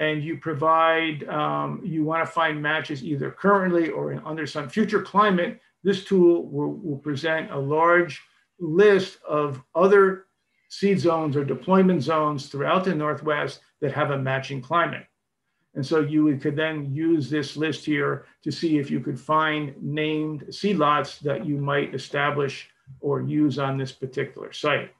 and you provide, um, you want to find matches either currently or in, under some future climate, this tool will, will present a large list of other seed zones or deployment zones throughout the Northwest that have a matching climate. And so you could then use this list here to see if you could find named seed lots that you might establish or use on this particular site.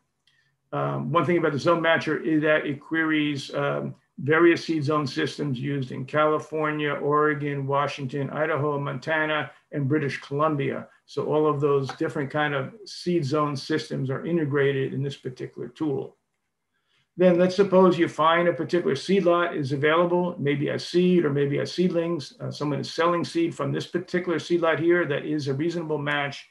Um, one thing about the zone matcher is that it queries um, various seed zone systems used in California, Oregon, Washington, Idaho, Montana, and British Columbia. So all of those different kind of seed zone systems are integrated in this particular tool. Then let's suppose you find a particular seed lot is available, maybe a seed or maybe a seedlings. Uh, someone is selling seed from this particular seed lot here that is a reasonable match.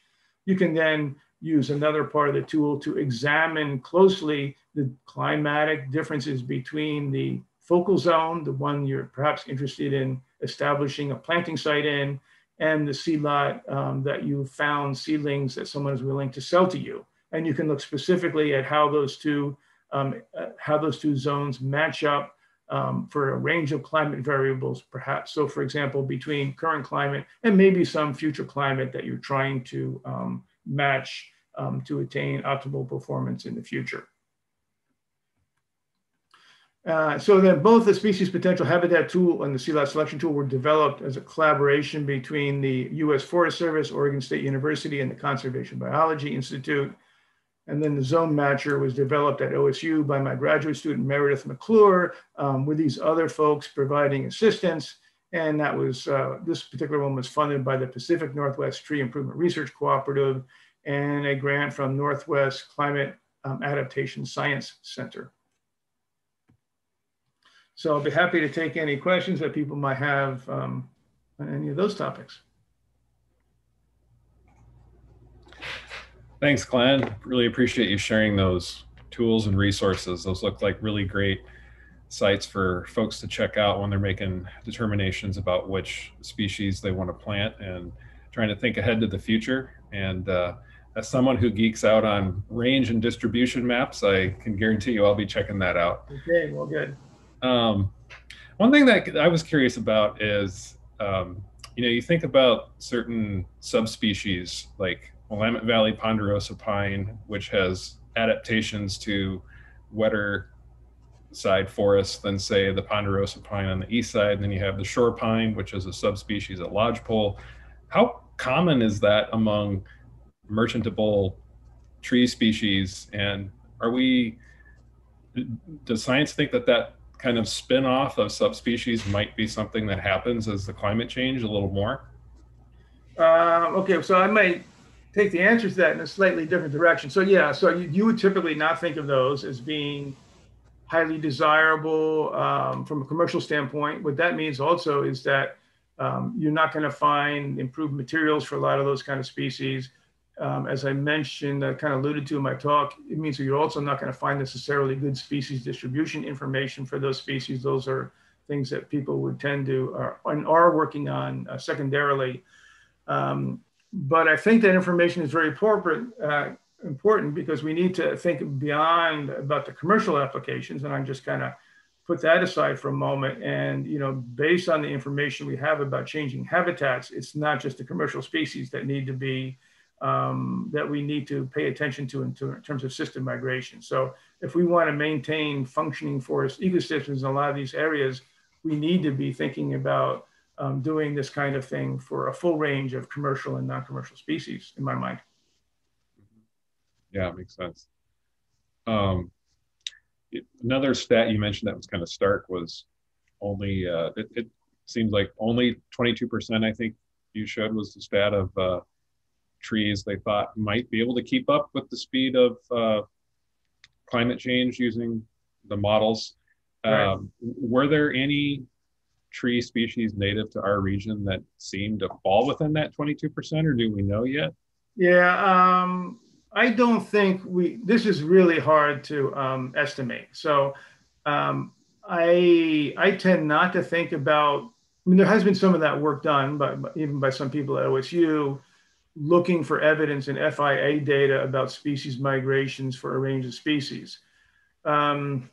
You can then use another part of the tool to examine closely the climatic differences between the focal zone, the one you're perhaps interested in establishing a planting site in, and the seed lot um, that you found seedlings that someone is willing to sell to you. And you can look specifically at how those two, um, uh, how those two zones match up um, for a range of climate variables, perhaps. So for example, between current climate and maybe some future climate that you're trying to um, match um, to attain optimal performance in the future. Uh, so then both the species potential habitat tool and the seed lot selection tool were developed as a collaboration between the U.S. Forest Service, Oregon State University, and the Conservation Biology Institute. And then the zone matcher was developed at OSU by my graduate student, Meredith McClure, um, with these other folks providing assistance. And that was, uh, this particular one was funded by the Pacific Northwest Tree Improvement Research Cooperative and a grant from Northwest Climate um, Adaptation Science Center. So I'll be happy to take any questions that people might have um, on any of those topics. Thanks, Glenn. Really appreciate you sharing those tools and resources. Those look like really great sites for folks to check out when they're making determinations about which species they want to plant and trying to think ahead to the future. And uh, as someone who geeks out on range and distribution maps, I can guarantee you I'll be checking that out. Okay, well, good. Um, one thing that I was curious about is um, you know, you think about certain subspecies like Willamette Valley ponderosa pine, which has adaptations to wetter side forests than say the ponderosa pine on the east side. And then you have the shore pine, which is a subspecies at lodgepole. How common is that among merchantable tree species? And are we, does science think that that kind of spin-off of subspecies might be something that happens as the climate change a little more? Uh, okay, so I might take the answer to that in a slightly different direction. So yeah, so you, you would typically not think of those as being highly desirable um, from a commercial standpoint. What that means also is that um, you're not going to find improved materials for a lot of those kind of species. Um, as I mentioned, I kind of alluded to in my talk, it means that you're also not going to find necessarily good species distribution information for those species. Those are things that people would tend to are, are working on uh, secondarily. Um, but I think that information is very important, uh, important because we need to think beyond about the commercial applications. And I'm just kind of put that aside for a moment. And you know, based on the information we have about changing habitats, it's not just the commercial species that need to be um, that we need to pay attention to in, to in, terms of assisted migration. So if we want to maintain functioning forest ecosystems in a lot of these areas, we need to be thinking about um, doing this kind of thing for a full range of commercial and non-commercial species in my mind. Yeah, it makes sense. Um, it, another stat you mentioned that was kind of stark was only, uh, it, it seems like only 22%, I think you showed was the stat of uh, trees they thought might be able to keep up with the speed of uh, climate change using the models. Right. Um, were there any tree species native to our region that seem to fall within that 22%, or do we know yet? Yeah, um, I don't think we, this is really hard to um, estimate. So um, I, I tend not to think about, I mean, there has been some of that work done, but even by some people at OSU, looking for evidence in FIA data about species migrations for a range of species. Um,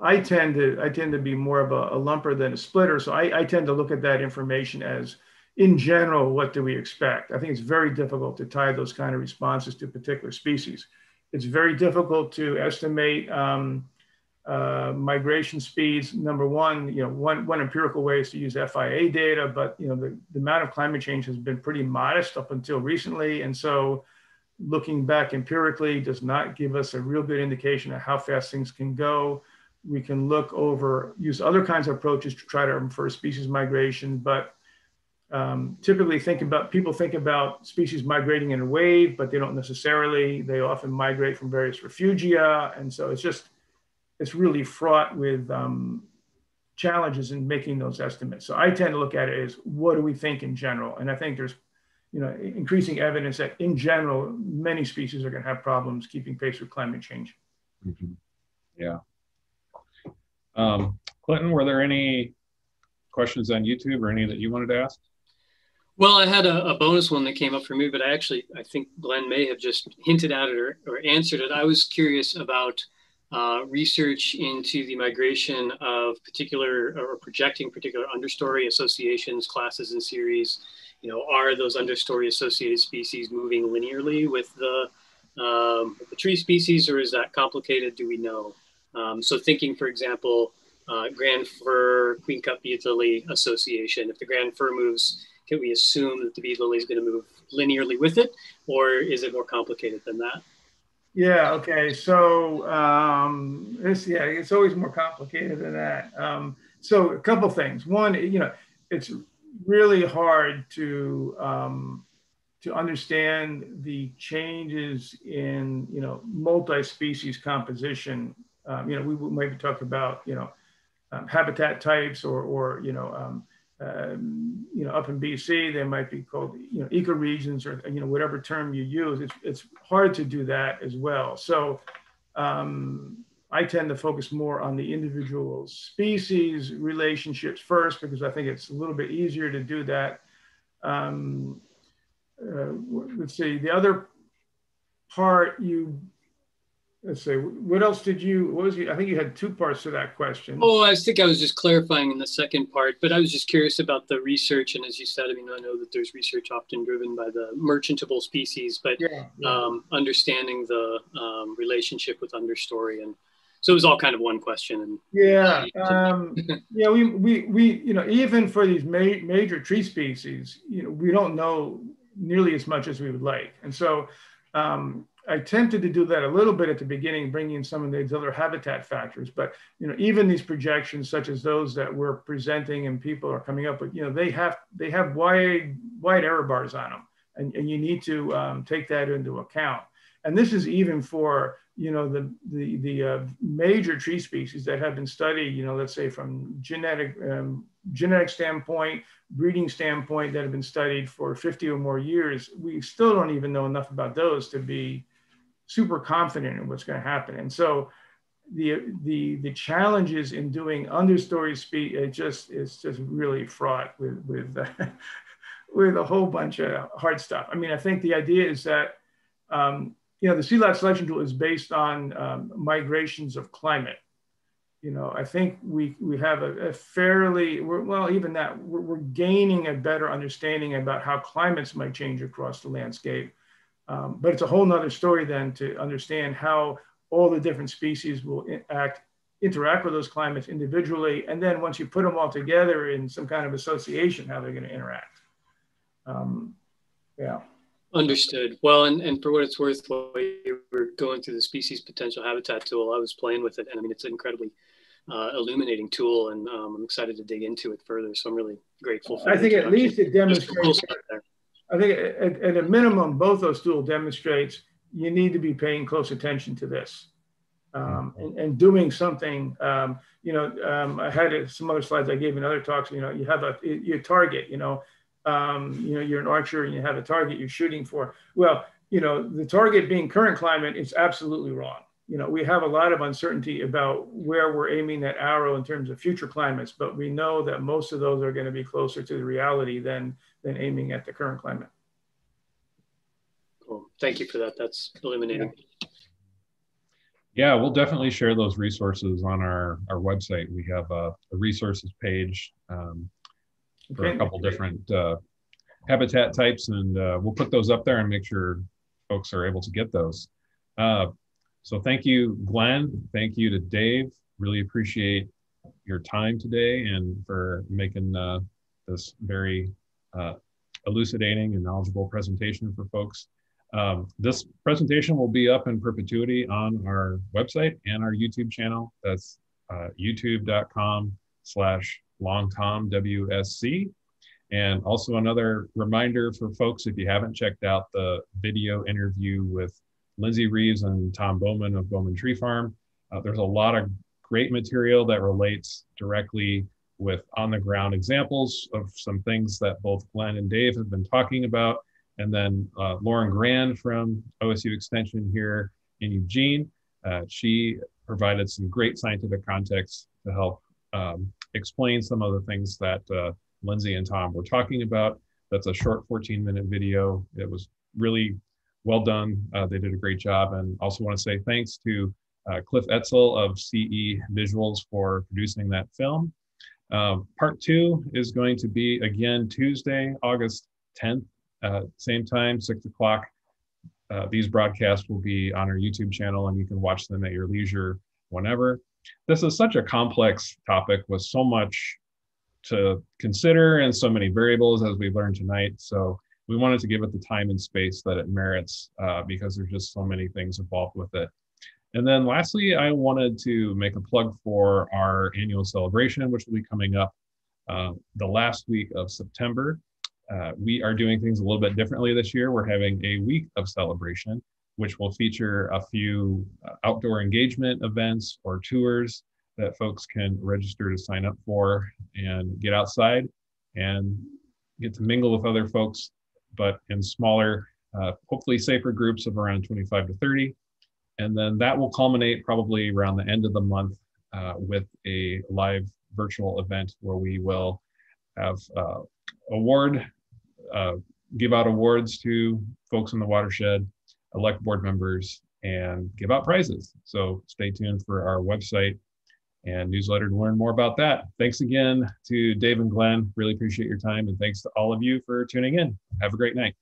I tend to I tend to be more of a, a lumper than a splitter, so I, I, tend to look at that information as, in general, what do we expect? I think it's very difficult to tie those kind of responses to particular species. It's very difficult to estimate um, uh, migration speeds. Number one, you know, one one empirical way is to use FIA data, but you know the, the amount of climate change has been pretty modest up until recently, and so looking back empirically does not give us a real good indication of how fast things can go we can look over, use other kinds of approaches to try to infer species migration, but um, typically think about, people think about species migrating in a wave, but they don't necessarily, they often migrate from various refugia. And so it's just, it's really fraught with um, challenges in making those estimates. So I tend to look at it as what do we think in general? And I think there's, you know, increasing evidence that in general, many species are going to have problems keeping pace with climate change. Mm-hmm. Yeah. Um, Clinton, were there any questions on YouTube or any that you wanted to ask? Well, I had a, a, bonus one that came up for me, but I actually I think Glenn may have just hinted at it or, or answered it. I was curious about uh, research into the migration of particular or projecting particular understory associations, classes, and series. You know, are those understory associated species moving linearly with the um, the tree species, or is that complicated? Do we know? Um, so thinking, for example, uh, Grand Fir, Queen Cup Bead Lily Association, if the Grand Fir moves, can we assume that the bead lily is going to move linearly with it, or is it more complicated than that? Yeah. Okay. So um, it's yeah, it's always more complicated than that. Um, so a couple things. One, you know, it's really hard to um, to understand the changes in you know multi-species composition um, you know, we, we maybe talk about, you know, um, habitat types or, or you know, um, you know, up in BC, they might be called, you know, ecoregions or, you know, whatever term you use. It's, it's hard to do that as well. So um, I tend to focus more on the individual species relationships first because I think it's a little bit easier to do that. Um, uh, let's see, the other part you let's say, what else did you, what was you, I think you had two parts to that question. Oh, I think I was just clarifying in the second part, but I was just curious about the research. And as you said, I mean, I know that there's research often driven by the merchantable species, but Yeah, yeah. um, understanding the um, relationship with understory. And so it was all kind of one question. And Yeah, um, yeah, we, we, we, you know, even for these ma- major tree species, you know, we don't know nearly as much as we would like. And so um, I attempted to do that a little bit at the beginning, bringing in some of these other habitat factors. But, you know, even these projections, such as those that we're presenting and people are coming up with, you know, they have, they have wide, wide error bars on them. And, and you need to um, take that into account. And this is even for you know the the the uh, major tree species that have been studied you know let's say from genetic um, genetic standpoint breeding standpoint that have been studied for 50 or more years we still don't even know enough about those to be super confident in what's going to happen and so the the the challenges in doing understory speed it just is just really fraught with with with a whole bunch of hard stuff i mean i think the idea is that um, you know, the seed selection tool is based on um, migrations of climate. You know, I think we, we have a, a fairly, well, even that, we're, we're, gaining a better understanding about how climates might change across the landscape. Um, but it's a whole nother story then to understand how all the different species will act, interact with those climates individually. And then once you put them all together in some kind of association, how they're going to interact. Um, yeah. Understood. Well, and, and for what it's worth, while you were going through the species potential habitat tool, I was playing with it, and I mean, it's an incredibly uh, illuminating tool, and um, I'm excited to dig into it further. So I'm really grateful. For I think at least it demonstrates. I think at, at, a minimum, both those tools demonstrates you need to be paying close attention to this. Um, and, and, doing something, um, you know, um, I had some other slides I gave in other talks, you know, you have a, your target, you know, um, you know, you're an archer and you have a target you're shooting for. Well, you know, the target being current climate is absolutely wrong. You know, we have a lot of uncertainty about where we're aiming that arrow in terms of future climates, but we know that most of those are going to be closer to the reality than than aiming at the current climate. Cool. Thank you for that. That's illuminating. Yeah. Yeah, we'll definitely share those resources on our, our website. We have a, a resources page um, for a couple different uh, habitat types, and uh, we'll put those up there and make sure folks are able to get those. Uh, so thank you, Glenn. Thank you to Dave. Really appreciate your time today and for making uh, this very uh, elucidating and knowledgeable presentation for folks. Um, this presentation will be up in perpetuity on our website and our YouTube channel. That's uh, youtube.com slash Long Tom WSC. And also another reminder for folks, if you haven't checked out the video interview with Lindsay Reeves and Tom Bowman of Bowman Tree Farm, uh, there's a lot of great material that relates directly with on the ground examples of some things that both Glenn and Dave have been talking about. And then uh, Lauren Grand from OSU Extension here in Eugene, uh, she provided some great scientific context to help um, explain some of the things that uh, Lindsay and Tom were talking about. That's a short 14 minute video. It was really well done. Uh, they did a great job. And also want to say thanks to uh, Cliff Etzel of CE Visuals for producing that film. Um, part two is going to be again Tuesday, August 10th, uh, same time, six o'clock. Uh, these broadcasts will be on our YouTube channel and you can watch them at your leisure whenever this is such a complex topic with so much to consider and so many variables as we learned tonight. So we wanted to give it the time and space that it merits uh, because there's just so many things involved with it. And then lastly, I wanted to make a plug for our annual celebration, which will be coming up uh, the last week of September. Uh, we are doing things a little bit differently this year. We're having a week of celebration which will feature a few uh, outdoor engagement events or tours that folks can register to sign up for and get outside and get to mingle with other folks, but in smaller, uh, hopefully safer groups of around 25 to 30. And then that will culminate probably around the end of the month uh, with a live virtual event where we will have uh, award, uh, give out awards to folks in the watershed elect board members and give out prizes. So stay tuned for our website and newsletter to learn more about that. Thanks again to Dave and Glenn. Really appreciate your time. And thanks to all of you for tuning in. Have a great night.